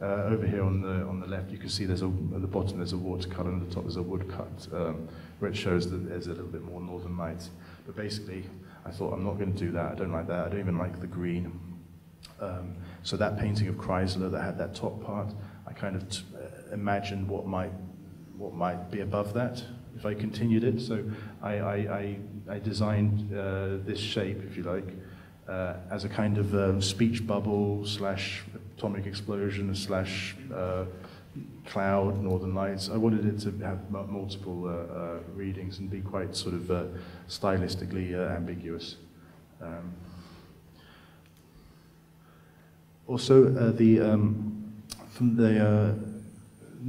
Uh, over here on the on the left, you can see there's a at the bottom there's a watercolor, and at the top there's a woodcut, um, where it shows that there's a little bit more Northern Lights. But basically, I thought, I'm not going to do that. I don't like that. I don't even like the green. Um, so that painting of Chrysler that had that top part, I kind of uh, imagined what might, what might be above that if I continued it. So I, I, I, I designed uh, this shape, if you like, uh, as a kind of um, speech bubble slash atomic explosion slash uh, cloud, northern lights. I wanted it to have multiple uh, uh, readings and be quite sort of uh, stylistically uh, ambiguous. Um, also, uh, the um, from the uh,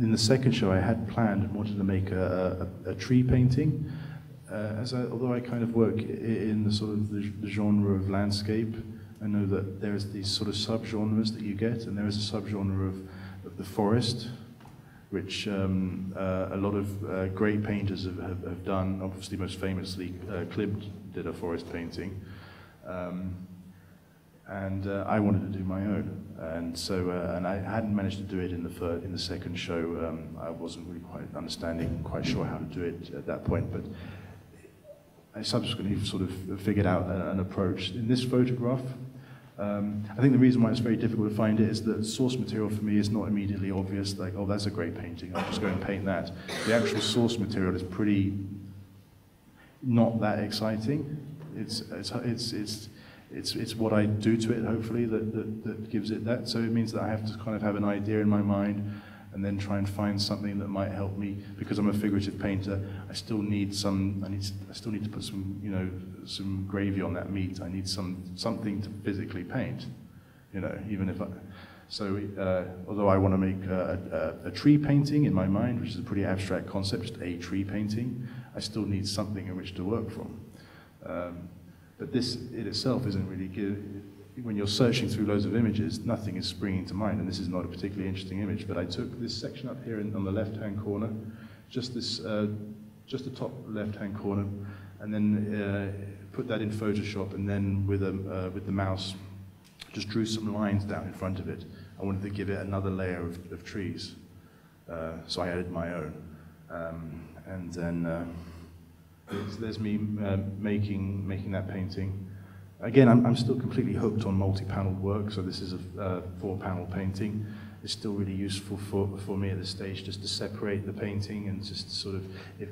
in the second show, I had planned and wanted to make a, a, a tree painting. as I, although I kind of work in the sort of the, the genre of landscape, I know that there's these sort of subgenres that you get, and there is a subgenre of, of the forest, which um, uh, a lot of uh, great painters have, have, have, done. Obviously, most famously, uh, Klimt did a forest painting. Um, and uh, I wanted to do my own. And so, uh, and I hadn't managed to do it in the third, in the second show. Um, I wasn't really quite understanding, quite sure how to do it at that point. But I subsequently sort of figured out an approach. In this photograph, um, I think the reason why it's very difficult to find it is that source material for me is not immediately obvious, like, oh, that's a great painting, I'll just go and paint that. The actual source material is pretty not that exciting. It's, it's, it's, it's, it's, it's what I do to it, hopefully, that, that, that gives it that. So it means that I have to kind of have an idea in my mind and then try and find something that might help me because I'm a figurative painter. I still need some. I need. I still need to put some. You know, some gravy on that meat. I need some something to physically paint. You know, even if I. So, uh, although I want to make a, a, a, tree painting in my mind, which is a pretty abstract concept, just a tree painting, I still need something in which to work from. Um, but this in itself isn't really good when you're searching through loads of images, nothing is springing to mind, and this is not a particularly interesting image, but I took this section up here in, on the left-hand corner, just this, uh, just the top left-hand corner, and then uh, put that in Photoshop, and then with, a, uh, with the mouse, just drew some lines down in front of it. I wanted to give it another layer of, of trees, uh, so I added my own. Um, and then uh, there's, there's, me uh, making, making that painting. Again, I'm, I'm still completely hooked on multi-paneled work, so this is a uh, four-panel painting. It's still really useful for, for me at this stage just to separate the painting and just sort of, if,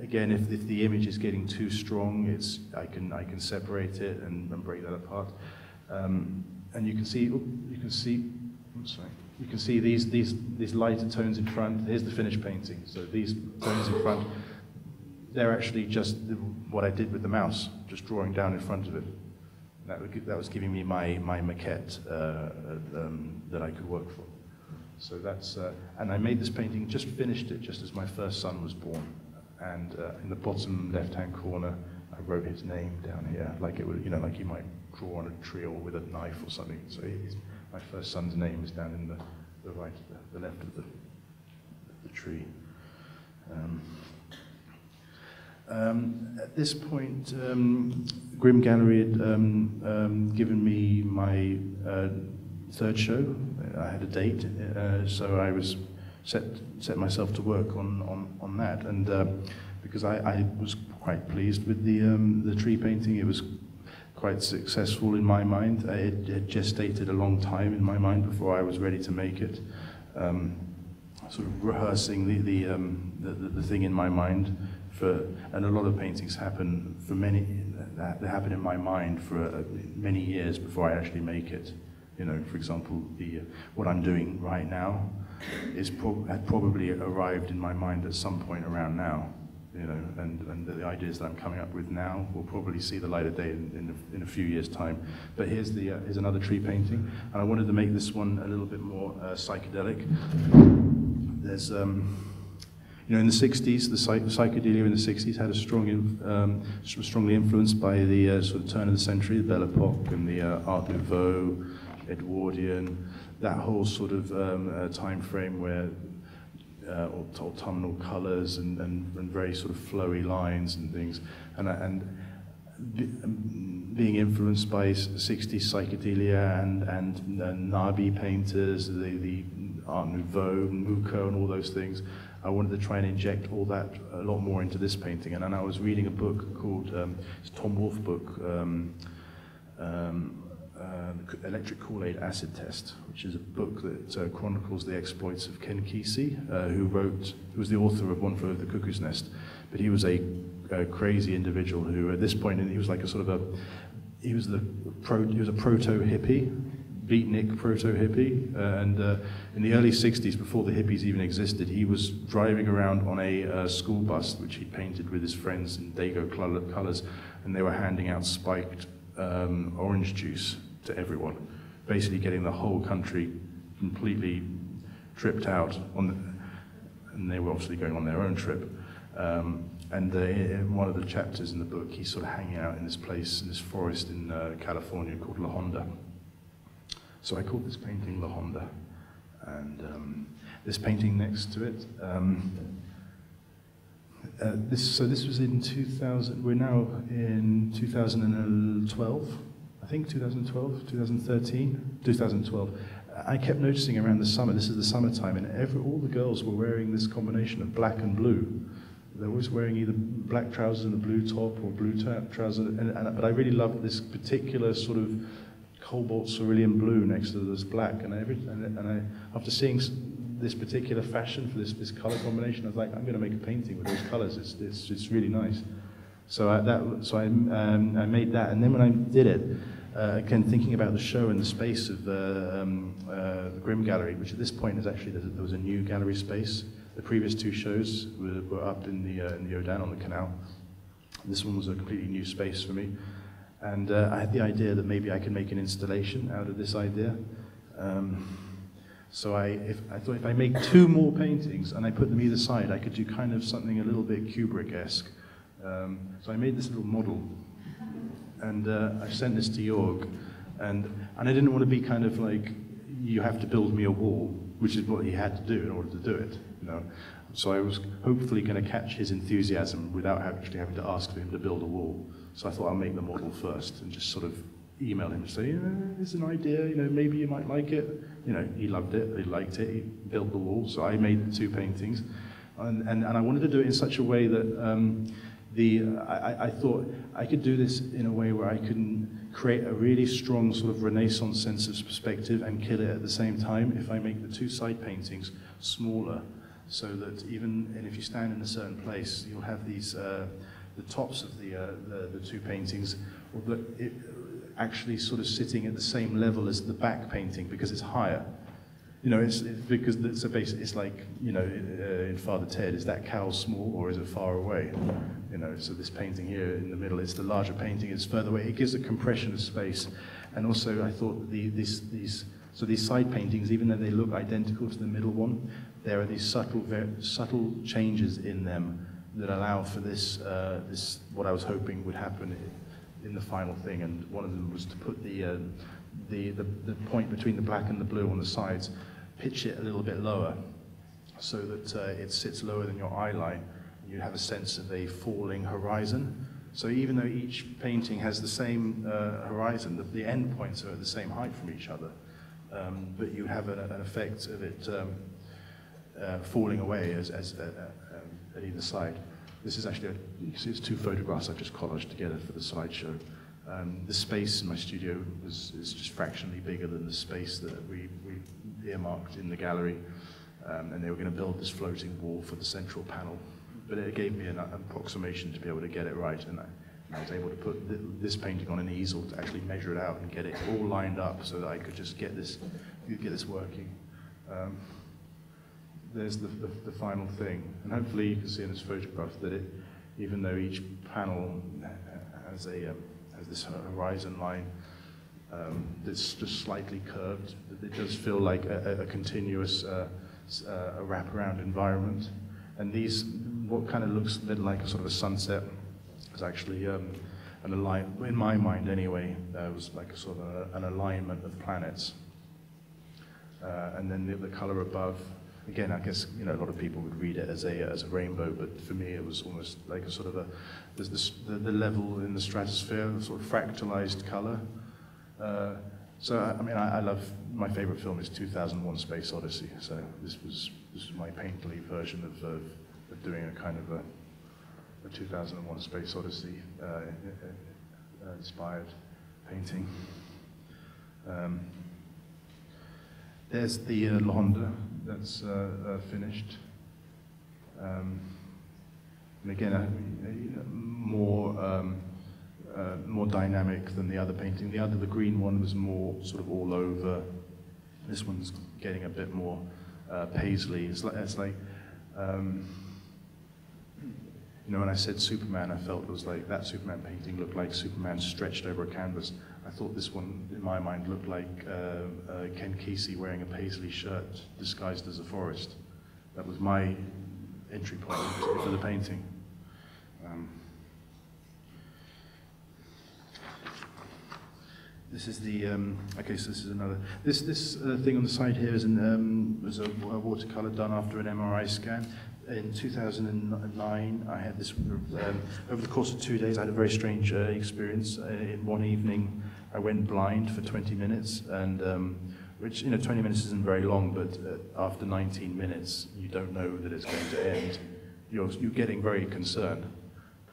again, if, if the image is getting too strong, it's, I, can, I can separate it and, and break that apart. Um, and you can see, you can see, I'm sorry, you can see these, these, these lighter tones in front. Here's the finished painting. So these tones in front, they're actually just what I did with the mouse, just drawing down in front of it that, that was giving me my, my maquette uh, um, that I could work for. So that's, uh, and I made this painting, just finished it just as my first son was born. And uh, in the bottom left-hand corner, I wrote his name down here, like it would, you know, like you might draw on a tree or with a knife or something. So my first son's name is down in the, the right, the, the left of the, the tree. Um, um, at this point, um, Grimm Gallery had um, um, given me my uh, third show. I had a date, uh, so I was set set myself to work on on, on that, and uh, because I, I, was quite pleased with the um, the tree painting, it was quite successful in my mind. It had gestated a long time in my mind before I was ready to make it. Um, sort of rehearsing the the, um, the, the thing in my mind for, and a lot of paintings happen for many, they happen in my mind for uh, many years before I actually make it. You know, for example, the, uh, what I'm doing right now is pro had probably arrived in my mind at some point around now. You know, and, and the ideas that I'm coming up with now will probably see the light of day in, in, a, in a few years' time. But here's, the, uh, here's another tree painting, and I wanted to make this one a little bit more uh, psychedelic. There's, um, you know, in the 60s, the psych psychedelia in the 60s had a strong, um, strongly influenced by the uh, sort of turn of the century, the Belle Epoque and the uh, Art Nouveau, Edwardian, that whole sort of um, uh, time frame where uh, autumnal colors and, and, and, very sort of flowy lines and things. And, uh, and um, being influenced by 60s psychedelia and, and, and Nabi painters, the, the Art Nouveau, Mucha, and all those things, I wanted to try and inject all that a lot more into this painting. And then I was reading a book called, um, Tom Wolfe book, um, um, uh, Electric Kool-Aid Acid Test, which is a book that uh, chronicles the exploits of Ken Kesey, uh, who wrote, who was the author of One Flew the Cuckoo's Nest. But he was a, a crazy individual who, at this point, he was like a sort of a, he was the pro, he was a proto hippie, beatnik proto hippie, uh, and uh, in the early 60s, before the hippies even existed, he was driving around on a uh, school bus, which he painted with his friends in Day-Glo colors, and they were handing out spiked um, orange juice to everyone, basically getting the whole country completely tripped out. On the, and they were obviously going on their own trip. Um, and in one of the chapters in the book, he's sort of hanging out in this place, in this forest in uh, California called La Honda. So I called this painting La Honda. And um, this painting next to it, um, uh, this, so this was in 2000, we're now in 2012, I think 2012, 2013, 2012. I kept noticing around the summer, this is the summertime, and every, all the girls were wearing this combination of black and blue. They were always wearing either black trousers and a blue top or blue trousers. And, and, and, but I really loved this particular sort of cobalt cerulean blue next to this black. And, every, and, and I, after seeing this particular fashion for this, this color combination, I was like, I'm going to make a painting with those colors. It's, it's, it's really nice. So I, that, so I, um, I made that. And then when I did it, uh, again thinking about the show and the space of the, um, uh, the Grimm Gallery, which at this point is actually there was a new gallery space. The previous two shows were, were up in the uh, in the Jordaan on the canal. This one was a completely new space for me, and uh, I had the idea that maybe I could make an installation out of this idea. Um, so I, if, I thought if I make two more paintings and I put them either side, I could do kind of something a little bit Kubrick-esque. Um, so I made this little model, and uh, I sent this to Jorg, and and I didn't want to be kind of like, you have to build me a wall, which is what he had to do in order to do it, you know. So I was hopefully going to catch his enthusiasm without actually having to ask for him to build a wall. So I thought I'll make the model first and just sort of email him and say, yeah, it's an idea, you know, maybe you might like it. You know, he loved it, he liked it, he built the wall. So I made the two paintings. And, and, and I wanted to do it in such a way that um, the, I, I thought I could do this in a way where I can create a really strong sort of Renaissance sense of perspective and kill it at the same time if I make the two side paintings smaller so that even, and if you stand in a certain place, you'll have these, uh, the tops of the, uh, the, the, two paintings, it, actually sort of sitting at the same level as the back painting because it's higher. You know, it's, it's because it's, a base, it's like, you know, uh, in Father Ted, is that cow small or is it far away? You know, so this painting here in the middle, it's the larger painting, it's further away. It gives a compression of space. And also I thought the, this, these, so these side paintings, even though they look identical to the middle one, there are these subtle, subtle changes in them that allow for this, uh, this, what I was hoping would happen in the final thing, and one of them was to put the, uh, the, the, the point between the black and the blue on the sides, pitch it a little bit lower, so that uh, it sits lower than your eye line. You have a sense of a falling horizon. So even though each painting has the same uh, horizon, the, the end points are at the same height from each other, um, but you have an, an effect of it um, uh, falling away as, as, uh, uh, um, at either side. This is actually, a, it's two photographs I've just collaged together for the slideshow. Um, the space in my studio was, is just fractionally bigger than the space that we, we earmarked in the gallery. Um, and they were going to build this floating wall for the central panel. But it gave me an, approximation to be able to get it right. And I, and I was able to put th this painting on an easel to actually measure it out and get it all lined up so that I could just get this, get this working. Um, there's the, the, the, final thing. And hopefully you can see in this photograph that it, even though each panel has, a, um, has this horizon line um, that's just slightly curved, it does feel like a, a continuous uh, uh, wraparound environment. And these, what kind of looks a bit like a sort of a sunset, is actually um, an alignment, in my mind anyway, uh, was like a sort of a, an alignment of planets. Uh, and then the, the color above again, I guess you know a lot of people would read it as a as a rainbow, but for me it was almost like a sort of a there's this, the, the level in the stratosphere, sort of fractalized color. Uh, so I, mean, I, I, love my favorite film is 2001: Space Odyssey. So this was this is my painterly version of, of, of doing a kind of a, a 2001: Space Odyssey uh, uh, inspired painting. Um, there's the uh, La Honda that's uh, uh, finished. Um, and again, uh, more um, uh, more dynamic than the other painting. The other, the green one, was more sort of all over. This one's getting a bit more uh, paisley. It's like, it's like um, you know, when I said Superman, I felt it was like that Superman painting looked like Superman stretched over a canvas. I thought this one, in my mind, looked like uh, uh, Ken Kesey wearing a paisley shirt disguised as a forest. That was my entry point for the painting. Um, This is the um, okay. So this is another. This this uh, thing on the side here is an um, was a, a watercolor done after an MRI scan. In 2009, I had this um, over the course of two days. I had a very strange uh, experience. Uh, in one evening, I went blind for 20 minutes, and um, which you know 20 minutes isn't very long, but uh, after 19 minutes, you don't know that it's going to end. You're you're getting very concerned.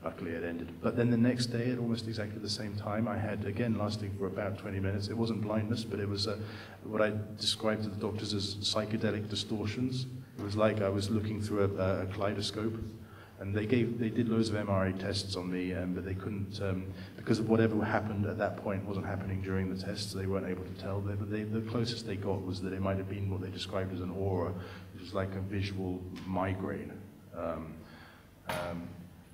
Luckily, it ended. But then the next day, at almost exactly the same time, I had, again, lasting for about 20 minutes. It wasn't blindness, but it was uh, what I described to the doctors as psychedelic distortions. It was like I was looking through a, a kaleidoscope. And they gave, they did loads of MRI tests on me, um, but they couldn't, um, because of whatever happened at that point wasn't happening during the tests, they weren't able to tell. They, but they, the closest they got was that it might have been what they described as an aura, which was like a visual migraine. Um, um,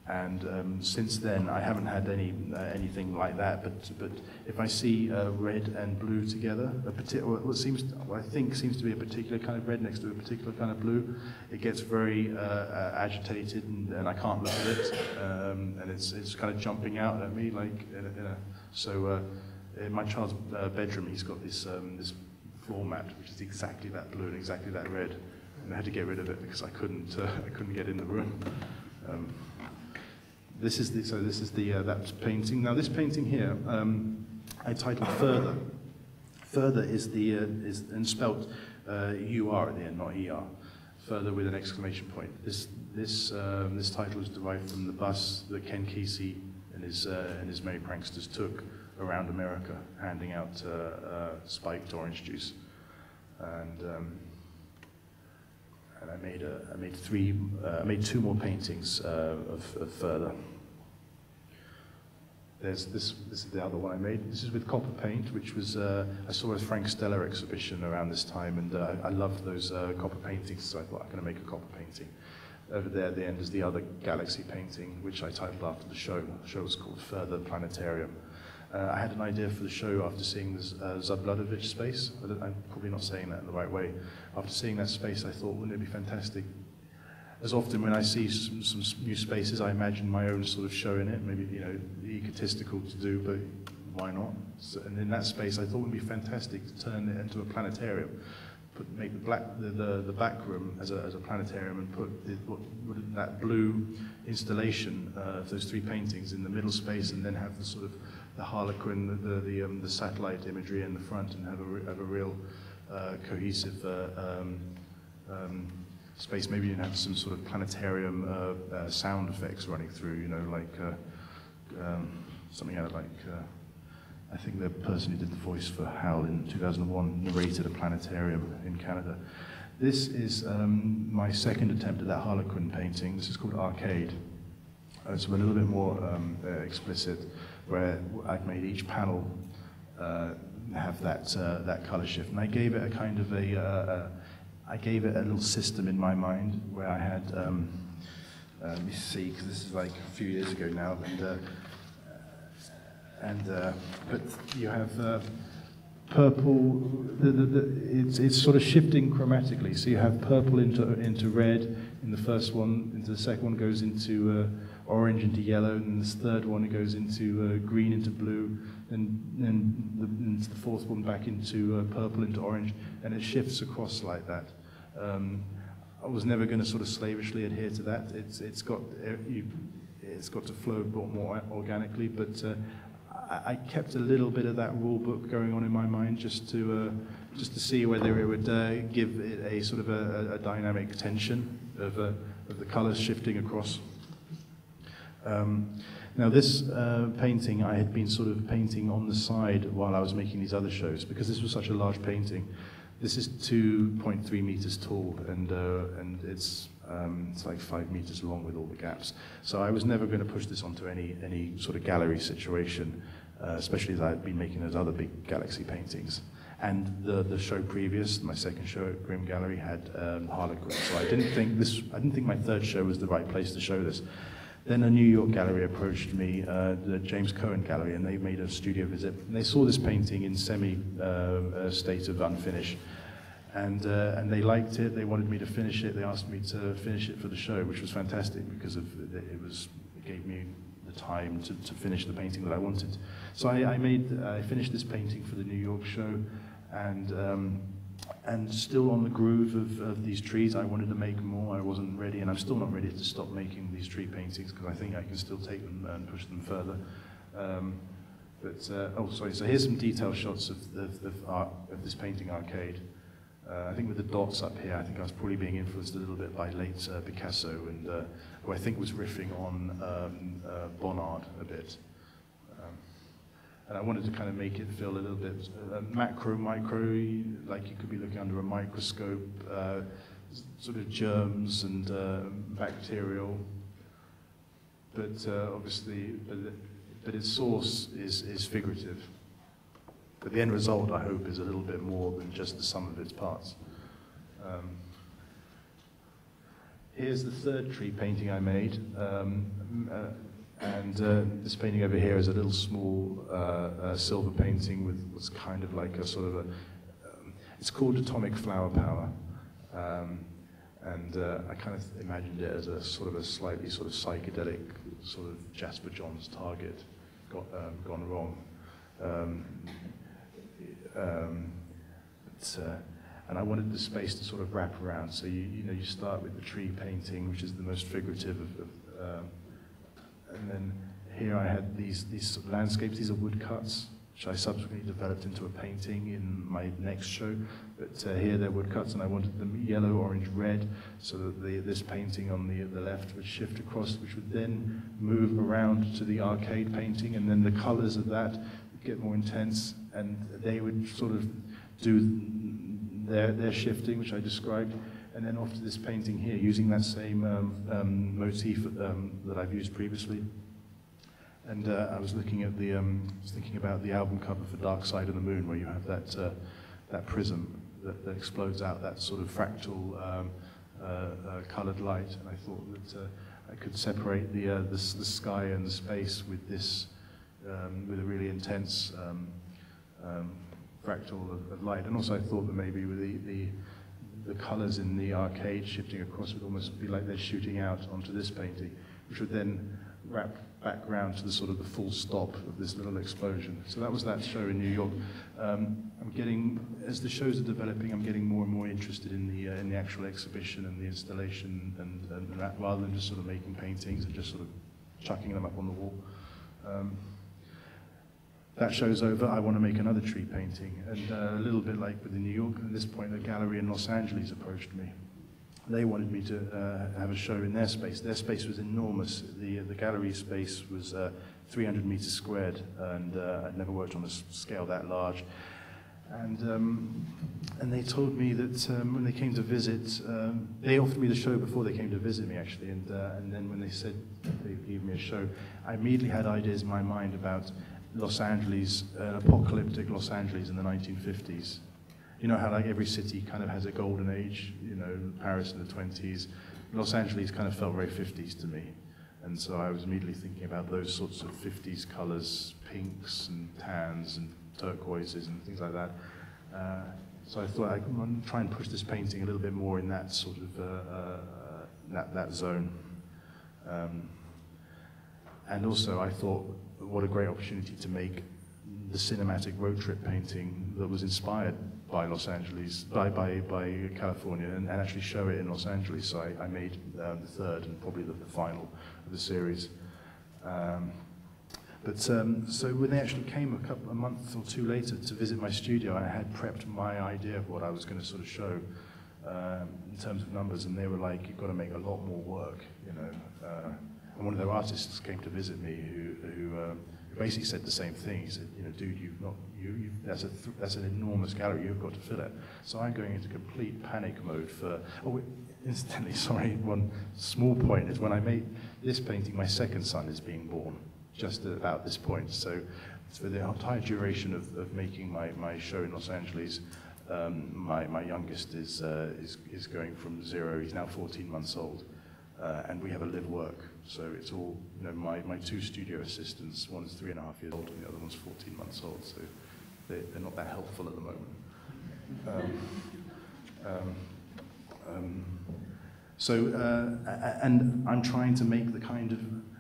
and um, since then, I haven't had any uh, anything like that. But but if I see uh, red and blue together, a particular what seems what I think seems to be a particular kind of red next to a particular kind of blue, it gets very uh, uh agitated, and, and, I can't look at it, um, and it's it's kind of jumping out at me like in a, in a, so. Uh, in my child's uh, bedroom, he's got this um, this floor mat, which is exactly that blue and exactly that red, and I had to get rid of it because I couldn't I couldn't get in the room. This is the, so this is the, uh, that painting. Now this painting here, um, I titled Further. Further is the, uh, is, and spelt uh, U-R at the end, not E-R. Further with an exclamation point. This, this, um, this title is derived from the bus that Ken Kesey and his, uh, and his Merry Pranksters took around America, handing out uh, uh, spiked orange juice. And um, and I made a, I made three, uh, I made two more paintings uh, of, of, further. There's this, this is the other one I made. This is with copper paint, which was uh, I saw a Frank Stella exhibition around this time, and uh, I loved those uh, copper paintings, so I thought I'm going to make a copper painting. Over there at the end is the other galaxy painting, which I titled after the show. The show was called Further Planetarium. Uh, I had an idea for the show after seeing the uh, Zabludowicz space. I am probably not saying that in the right way. After seeing that space, I thought, wouldn't it be fantastic? As often when I see some, some new spaces, I imagine my own sort of show in it. Maybe, you know, egotistical to do, but why not? So, and in that space, I thought it would be fantastic to turn it into a planetarium. Put, make the, black, the, the, the back room as a, as a planetarium and put the, what, that blue installation uh, of those three paintings in the middle space and then have the sort of the harlequin, the, the, the, um, the satellite imagery in the front and have a, have a real cohesive uh, um, um, space. Maybe you have some sort of planetarium uh, uh, sound effects running through, you know, like uh, um, something out like, uh, I think the person who did the voice for Hal in 2001 narrated a planetarium in Canada. This is um, my second attempt at that Harlequin painting. This is called Arcade. it's a little bit more um, explicit where I've made each panel uh, have that, uh, that color shift. And I gave it a kind of a, uh, I gave it a little system in my mind where I had, um, uh, let me see, because this is like a few years ago now, and, uh, and uh, but you have purple, the, the, the, it's, it's sort of shifting chromatically. So you have purple into, into red in the first one, into the second one goes into orange into yellow, and this third one it goes into green into blue, and then the, and the fourth one back into uh, purple into orange, and it shifts across like that. Um, I was never going to sort of slavishly adhere to that. It's it's got uh, you, it's got to flow more organically, but uh, I, I, kept a little bit of that rule book going on in my mind just to uh, just to see whether it would uh, give it a sort of a, a dynamic tension of, uh, of the colours shifting across. Um, Now, this uh, painting I had been sort of painting on the side while I was making these other shows because this was such a large painting. This is 2.3 meters tall and, uh, and it's, um, it's like five meters long with all the gaps. So I was never going to push this onto any, any sort of gallery situation, uh, especially as I had been making those other big galaxy paintings. And the, the show previous, my second show at Grimm Gallery, had um, Harlequin. So I didn't think this, I didn't think my third show was the right place to show this. Then a New York gallery approached me, uh, the James Cohan Gallery, and they made a studio visit. And they saw this painting in semi uh, state of unfinished, and uh, and they liked it. They wanted me to finish it. They asked me to finish it for the show, which was fantastic because of it was it gave me the time to, to finish the painting that I wanted. So I, I made I finished this painting for the New York show, and. Um, and still on the groove of, of these trees. I wanted to make more. I wasn't ready, and I'm still not ready to stop making these tree paintings because I think I can still take them and push them further. Um, but uh, oh, sorry. So here's some detail shots of the, of, art, of this painting arcade. Uh, I think with the dots up here, I think I was probably being influenced a little bit by late uh, Picasso, and uh, who I think was riffing on um, uh, Bonnard a bit. And I wanted to kind of make it feel a little bit uh, macro, micro, like you could be looking under a microscope, uh, sort of germs and uh, bacterial. But uh, obviously, but, but its source is, is figurative. But the end result, I hope, is a little bit more than just the sum of its parts. Um, here's the third tree painting I made. Um, uh, and uh, this painting over here is a little small uh, uh, silver painting with what's kind of like a sort of a, um, it's called Atomic Flower Power. Um, and uh, I kind of imagined it as a sort of a slightly sort of psychedelic sort of Jasper Johns target got, um, gone wrong. Um, um, but, uh, and I wanted the space to sort of wrap around. So you, you know, you start with the tree painting, which is the most figurative of, of um, and then here I had these, these landscapes, these are woodcuts, which I subsequently developed into a painting in my next show. But uh, here they're woodcuts, and I wanted them yellow, orange, red, so that the, this painting on the, the left would shift across, which would then move around to the arcade painting, and then the colors of that would get more intense, and they would sort of do their, their shifting, which I described and then off to this painting here, using that same um, um, motif um, that I've used previously. And uh, I was looking at the, um, was thinking about the album cover for Dark Side of the Moon, where you have that, uh, that prism that, that, explodes out that sort of fractal um, uh, uh, colored light. And I thought that uh, I could separate the, uh, the, the, sky and the space with this, with a really intense fractal of, of, light. And also I thought that maybe with the, the the colours in the arcade shifting across would almost be like they're shooting out onto this painting, which would then wrap back around to the sort of the full stop of this little explosion. So that was that show in New York. Um, I'm getting, as the shows are developing, I'm getting more and more interested in the uh, in the actual exhibition and the installation, and, and, and rather than just sort of making paintings and just sort of chucking them up on the wall. Um, that show's over, I want to make another tree painting. And uh, a little bit like with the New York, at this point, a gallery in Los Angeles approached me. They wanted me to uh, have a show in their space. Their space was enormous. The, the gallery space was uh, 300 meters squared, and uh, I'd never worked on a scale that large. And, um, and they told me that um, when they came to visit, um, they offered me the show before they came to visit me, actually. And, uh, and then when they said they gave me a show, I immediately had ideas in my mind about Los Angeles, uh, apocalyptic Los Angeles in the 1950s. You know how like every city kind of has a golden age, you know, Paris in the 20s. Los Angeles kind of felt very 50s to me. And so I was immediately thinking about those sorts of 50s colors, pinks and tans and turquoises and things like that. Uh, so I thought I'd try and push this painting a little bit more in that sort of, uh, uh, that, that zone. Um, and also I thought what a great opportunity to make the cinematic road trip painting that was inspired by Los Angeles, by, by, by California, and, and actually show it in Los Angeles. So I, I made um, the third and probably the, the, final of the series. Um, but um, so when they actually came a, couple, a month or two later to visit my studio, I had prepped my idea of what I was going to sort of show um, in terms of numbers, and they were like, "You've got to make a lot more work," you know. Uh, And one of their artists came to visit me who, who um, basically said the same thing. He said, you know, dude, you've not, you, you've, that's, a th that's an enormous gallery, you've got to fill it. So I'm going into complete panic mode for, oh, incidentally, sorry, one small point is when I made this painting, my second son is being born just about this point. So for the entire duration of, of making my, my show in Los Angeles, um, my, my youngest is, uh, is, is going from zero, he's now 14 months old. Uh, and we have a live work. So it's all, you know, my, my two studio assistants, one's three and a half years old and the other one's 14 months old, so they, they're not that helpful at the moment. Um, um, um, so, uh, and I'm trying to make the kind of,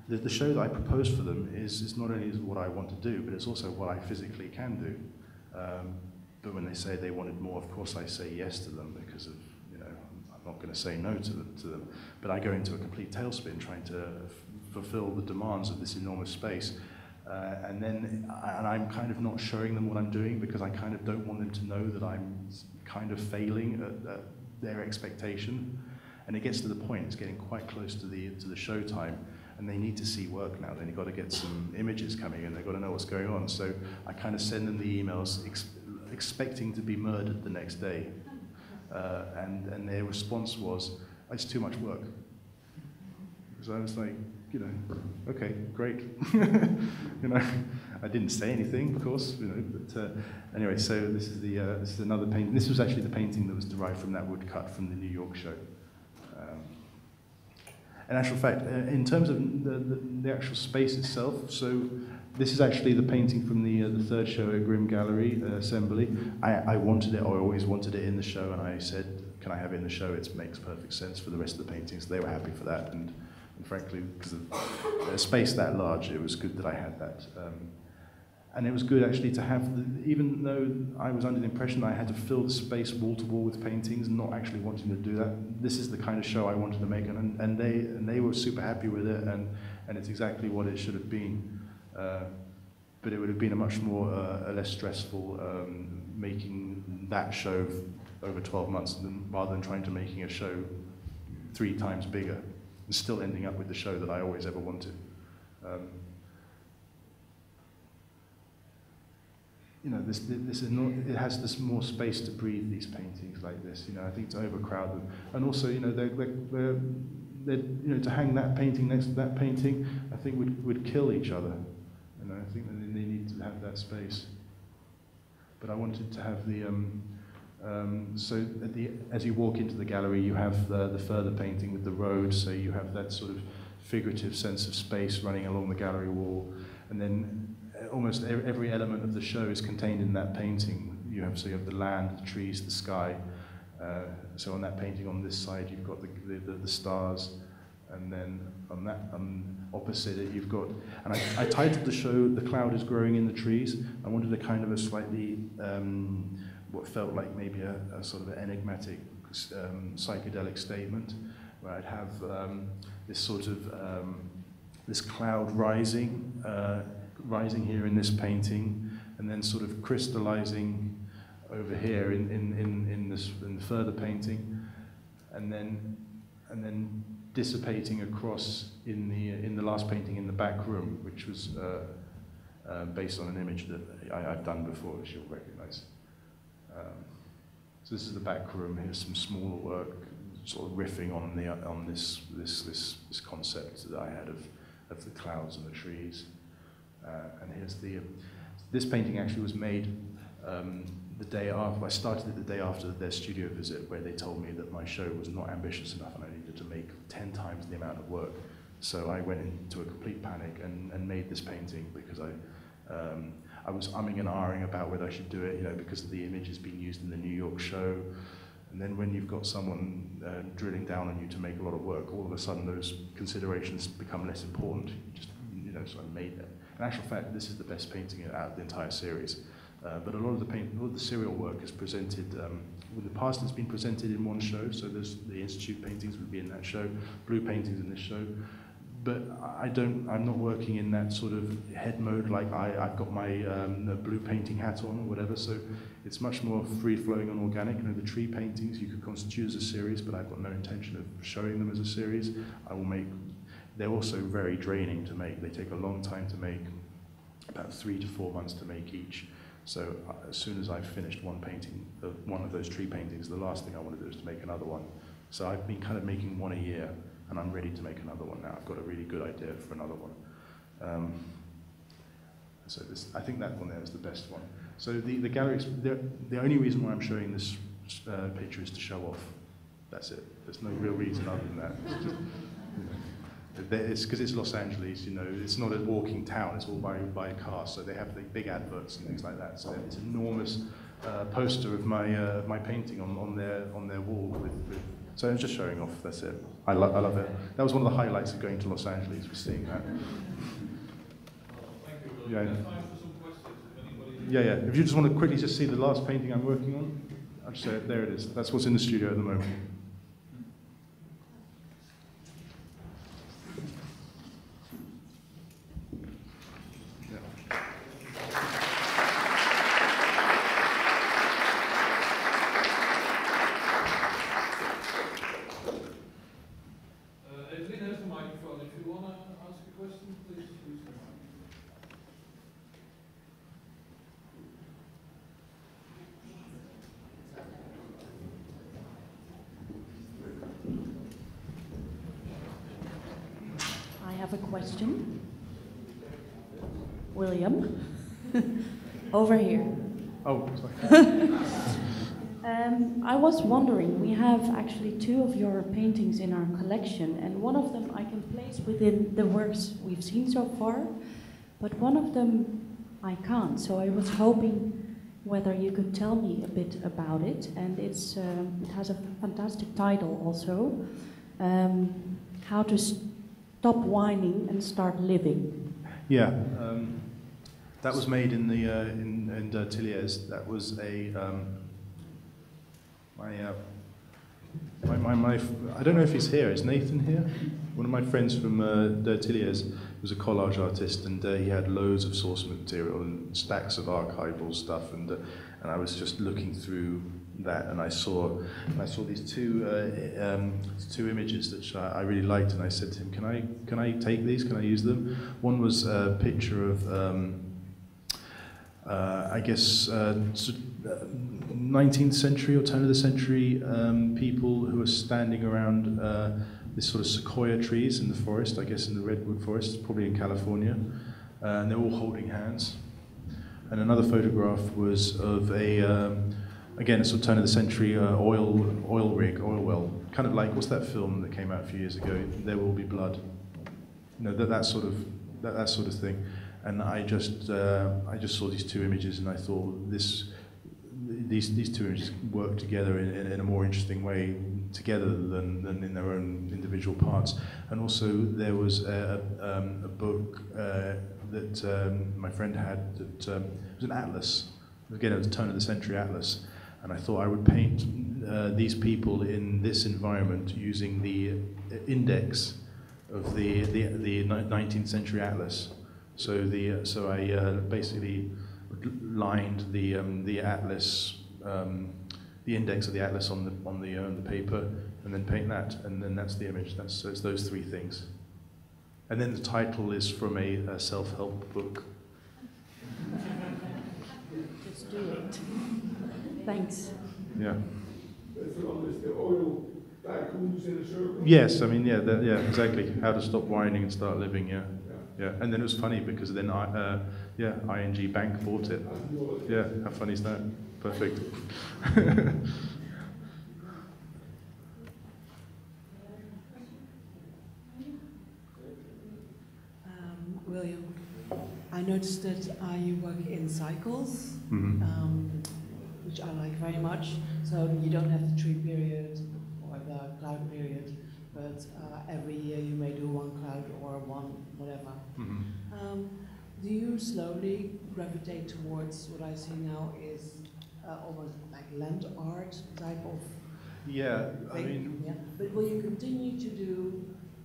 the, the show that I propose for them is, is not only what I want to do, but it's also what I physically can do. Um, but when they say they wanted more, of course I say yes to them because of, not going to say no to them, to them. But I go into a complete tailspin trying to fulfill the demands of this enormous space. Uh, and then, and I'm kind of not showing them what I'm doing because I kind of don't want them to know that I'm kind of failing at, at their expectation. And it gets to the point, it's getting quite close to the, to the show time, and they need to see work now. Then you've got to get some images coming in, they've got to know what's going on. So I kind of send them the emails ex expecting to be murdered the next day. Uh, and, and their response was, it's too much work. So I was like, you know, okay, great. you know, I didn't say anything, of course, you know, but uh, anyway, so this is, the, uh, this is another painting. This was actually the painting that was derived from that woodcut from the New York show. Um, in actual fact, uh, in terms of the, the, the, actual space itself, so this is actually the painting from the, uh, the third show at Grimm Gallery uh, Assembly. I, I wanted it, I always wanted it in the show, and I said, can I have it in the show? It makes perfect sense for the rest of the paintings. They were happy for that, and, and frankly, because of a space that large, it was good that I had that. Um, and it was good actually to have, the, even though I was under the impression I had to fill the space wall to wall with paintings, not actually wanting to do that. This is the kind of show I wanted to make, and, and they and they were super happy with it, and and it's exactly what it should have been. Uh, but it would have been a much more, uh, a less stressful um, making that show over 12 months than, rather than trying to making a show three times bigger and still ending up with the show that I always ever wanted. Um, you know, this, this is not, it has this more space to breathe these paintings like this. You know, I think to overcrowd them, and also, you know, they're, they're, they're, you know, to hang that painting next to that painting, I think would would kill each other. Know, I think that they need to have that space. But I wanted to have the, um, um, so the, as you walk into the gallery, you have the, the further painting with the road, so you have that sort of figurative sense of space running along the gallery wall. And then uh, almost every element of the show is contained in that painting. You have, so you have the land, the trees, the sky. Uh, so on that painting on this side, you've got the, the, the stars, and then on that um, opposite it, you've got, and I, I, titled the show "The Cloud Is Growing in the Trees." I wanted a kind of a slightly, um, what felt like maybe a, a sort of an enigmatic um, psychedelic statement, where I'd have um, this sort of um, this cloud rising, uh, rising here in this painting, and then sort of crystallizing over here in, in, in, in this in the further painting, and then and then dissipating across in the, in the last painting in the back room, which was uh, uh, based on an image that I, have done before, which you'll recognize. Um, so this is the back room. Here's some smaller work, sort of riffing on the on this this this, this concept that I had of of the clouds and the trees. Uh, and here's the this painting actually was made um, the day after. I started it the day after their studio visit, where they told me that my show was not ambitious enough and I to make 10 times the amount of work. So I went into a complete panic and, and made this painting because I, um, I was umming and ahhing about whether I should do it, you know, because the image has been used in the New York show. And then when you've got someone uh, drilling down on you to make a lot of work, all of a sudden those considerations become less important. Just, you know, so I made that. In actual fact, this is the best painting out of the entire series. Uh, but a lot of the paint, a lot of the serial work is presented. Um, the past, it's been presented in one show. So the institute paintings would be in that show, blue paintings in this show. But I don't. I'm not working in that sort of head mode. Like I, I've got my um, blue painting hat on or whatever. So it's much more free flowing and organic. You know, the tree paintings you could constitute as a series, but I've got no intention of showing them as a series. I will make they're also very draining to make. They take a long time to make, about three to four months to make each. So uh, as soon as I've finished one painting, uh, one of those tree paintings, the last thing I want to do is to make another one. So I've been kind of making one a year, and I'm ready to make another one now. I've got a really good idea for another one. Um, so this, I think that one there is the best one. So the, the gallery, the, the only reason why I'm showing this uh, picture is to show off. That's it. There's no real reason other than that. It's just, you know, it's because it's Los Angeles, you know, it's not a walking town, it's all by, by car, so they have the big adverts and things like that. So it's enormous uh, poster of my, uh, my painting on, on, their, on their wall. With, with, so I'm just showing off, that's it. I, lo I love it. That was one of the highlights of going to Los Angeles, was seeing that. Yeah. Yeah, yeah. If you just want to quickly just see the last painting I'm working on, I'll just say it. There it is. That's what's in the studio at the moment. have a question. William, over here. Oh, sorry. um, I was wondering, we have actually two of your paintings in our collection, and one of them I can place within the works we've seen so far, but one of them I can't. So I was hoping whether you could tell me a bit about it, and it's um, it has a fantastic title also, um, how to stop whining and start living. Yeah, um, that was made in the uh, in, in Ateliers. That was a um, my, uh, my, my, my I don't know if he's here. Is Nathan here? One of my friends from uh, Ateliers was a collage artist, and uh, he had loads of source material and stacks of archival stuff, and uh, and I was just looking through that, and I saw and I saw these two uh, um, two images that I really liked, and I said to him, "Can I can I take these? Can I use them?" One was a picture of um, uh, I guess uh, 19th century or turn of the century um, people who are standing around uh, this sort of sequoia trees in the forest, I guess in the redwood forest, probably in California, uh, and they're all holding hands. And another photograph was of a um, again, a sort of turn of the century uh, oil oil rig, oil well, kind of like what's that film that came out a few years ago? There will be blood. You know that that sort of that, that sort of thing. And I just uh, I just saw these two images and I thought this these these two images work together in, in, in a more interesting way together than, than in their own individual parts. And also there was a, um, a book uh, that um, my friend had that um, was an atlas. Again, it was a turn of the century atlas and I thought I would paint uh, these people in this environment using the index of the, the, the 19th century atlas. So, the, uh, so I uh, basically lined the, um, the atlas, um, the index of the atlas on the, on the, uh, the paper, and then paint that, and then that's the image. That's, so it's those three things. And then the title is from a, a self-help book. Just do it. Thanks. Yeah. Yes, I mean, yeah, that, yeah, exactly. How to stop whining and start living, yeah. Yeah, and then it was funny because then, I, uh, yeah, ING Bank bought it. Yeah, how funny is that? Perfect. um, William, I noticed that uh, you work in cycles. Mm -hmm. um, which I like very much. So you don't have the tree period or the cloud period, but uh, every year you may do one cloud or one whatever. Mm -hmm. um, do you slowly gravitate towards what I see now is uh, almost like land art type of yeah, thing? I mean, yeah. But will you continue to do?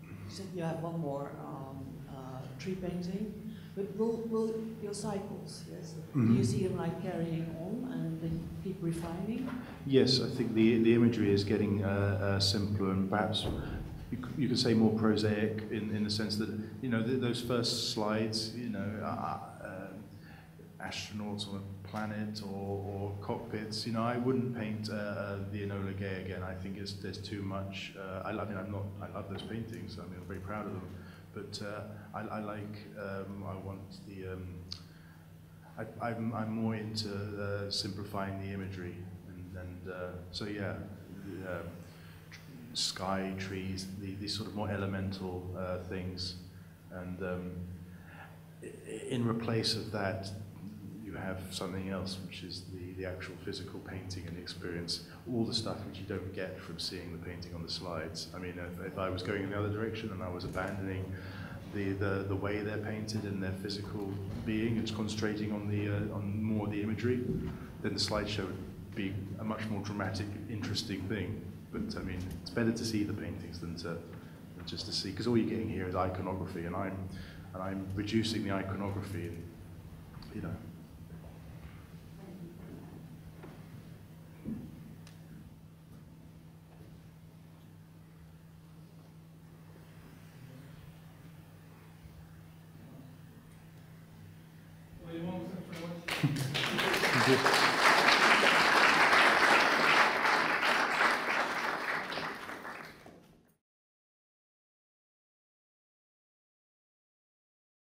You said you have one more um, uh, tree painting. But will, will your cycles, yes? Mm -hmm. Do you Mm-hmm. see them like carrying on and then keep refining? Yes, I think the, the imagery is getting uh, uh, simpler and perhaps you, you could say more prosaic in, in the sense that you know th- those first slides, you know, uh, um astronauts on a planet or, or cockpits. You know, I wouldn't paint uh, uh, the Enola Gay again. I think it's, there's too much. Uh, I, I mean, I'm not. I love those paintings. I mean, I'm very proud of them. But uh, I, I like. Um, I want the. Um, I, I'm, I'm more into uh, simplifying the imagery, and, and uh, so yeah, the, uh, sky, trees, the, these sort of more elemental uh, things, and um, in replace of that, you have something else, which is the, the actual physical painting and the experience, all the stuff which you don't get from seeing the painting on the slides. I mean, if, if I was going in the other direction and I was abandoning the, the, the way they're painted and their physical being, it's concentrating on the uh, on more the imagery, then the slideshow would be a much more dramatic, interesting thing. But I mean, it's better to see the paintings than to than just to see, because all you're getting here is iconography, and I'm and I'm reducing the iconography, and you know. William, thanks very much. Thank you.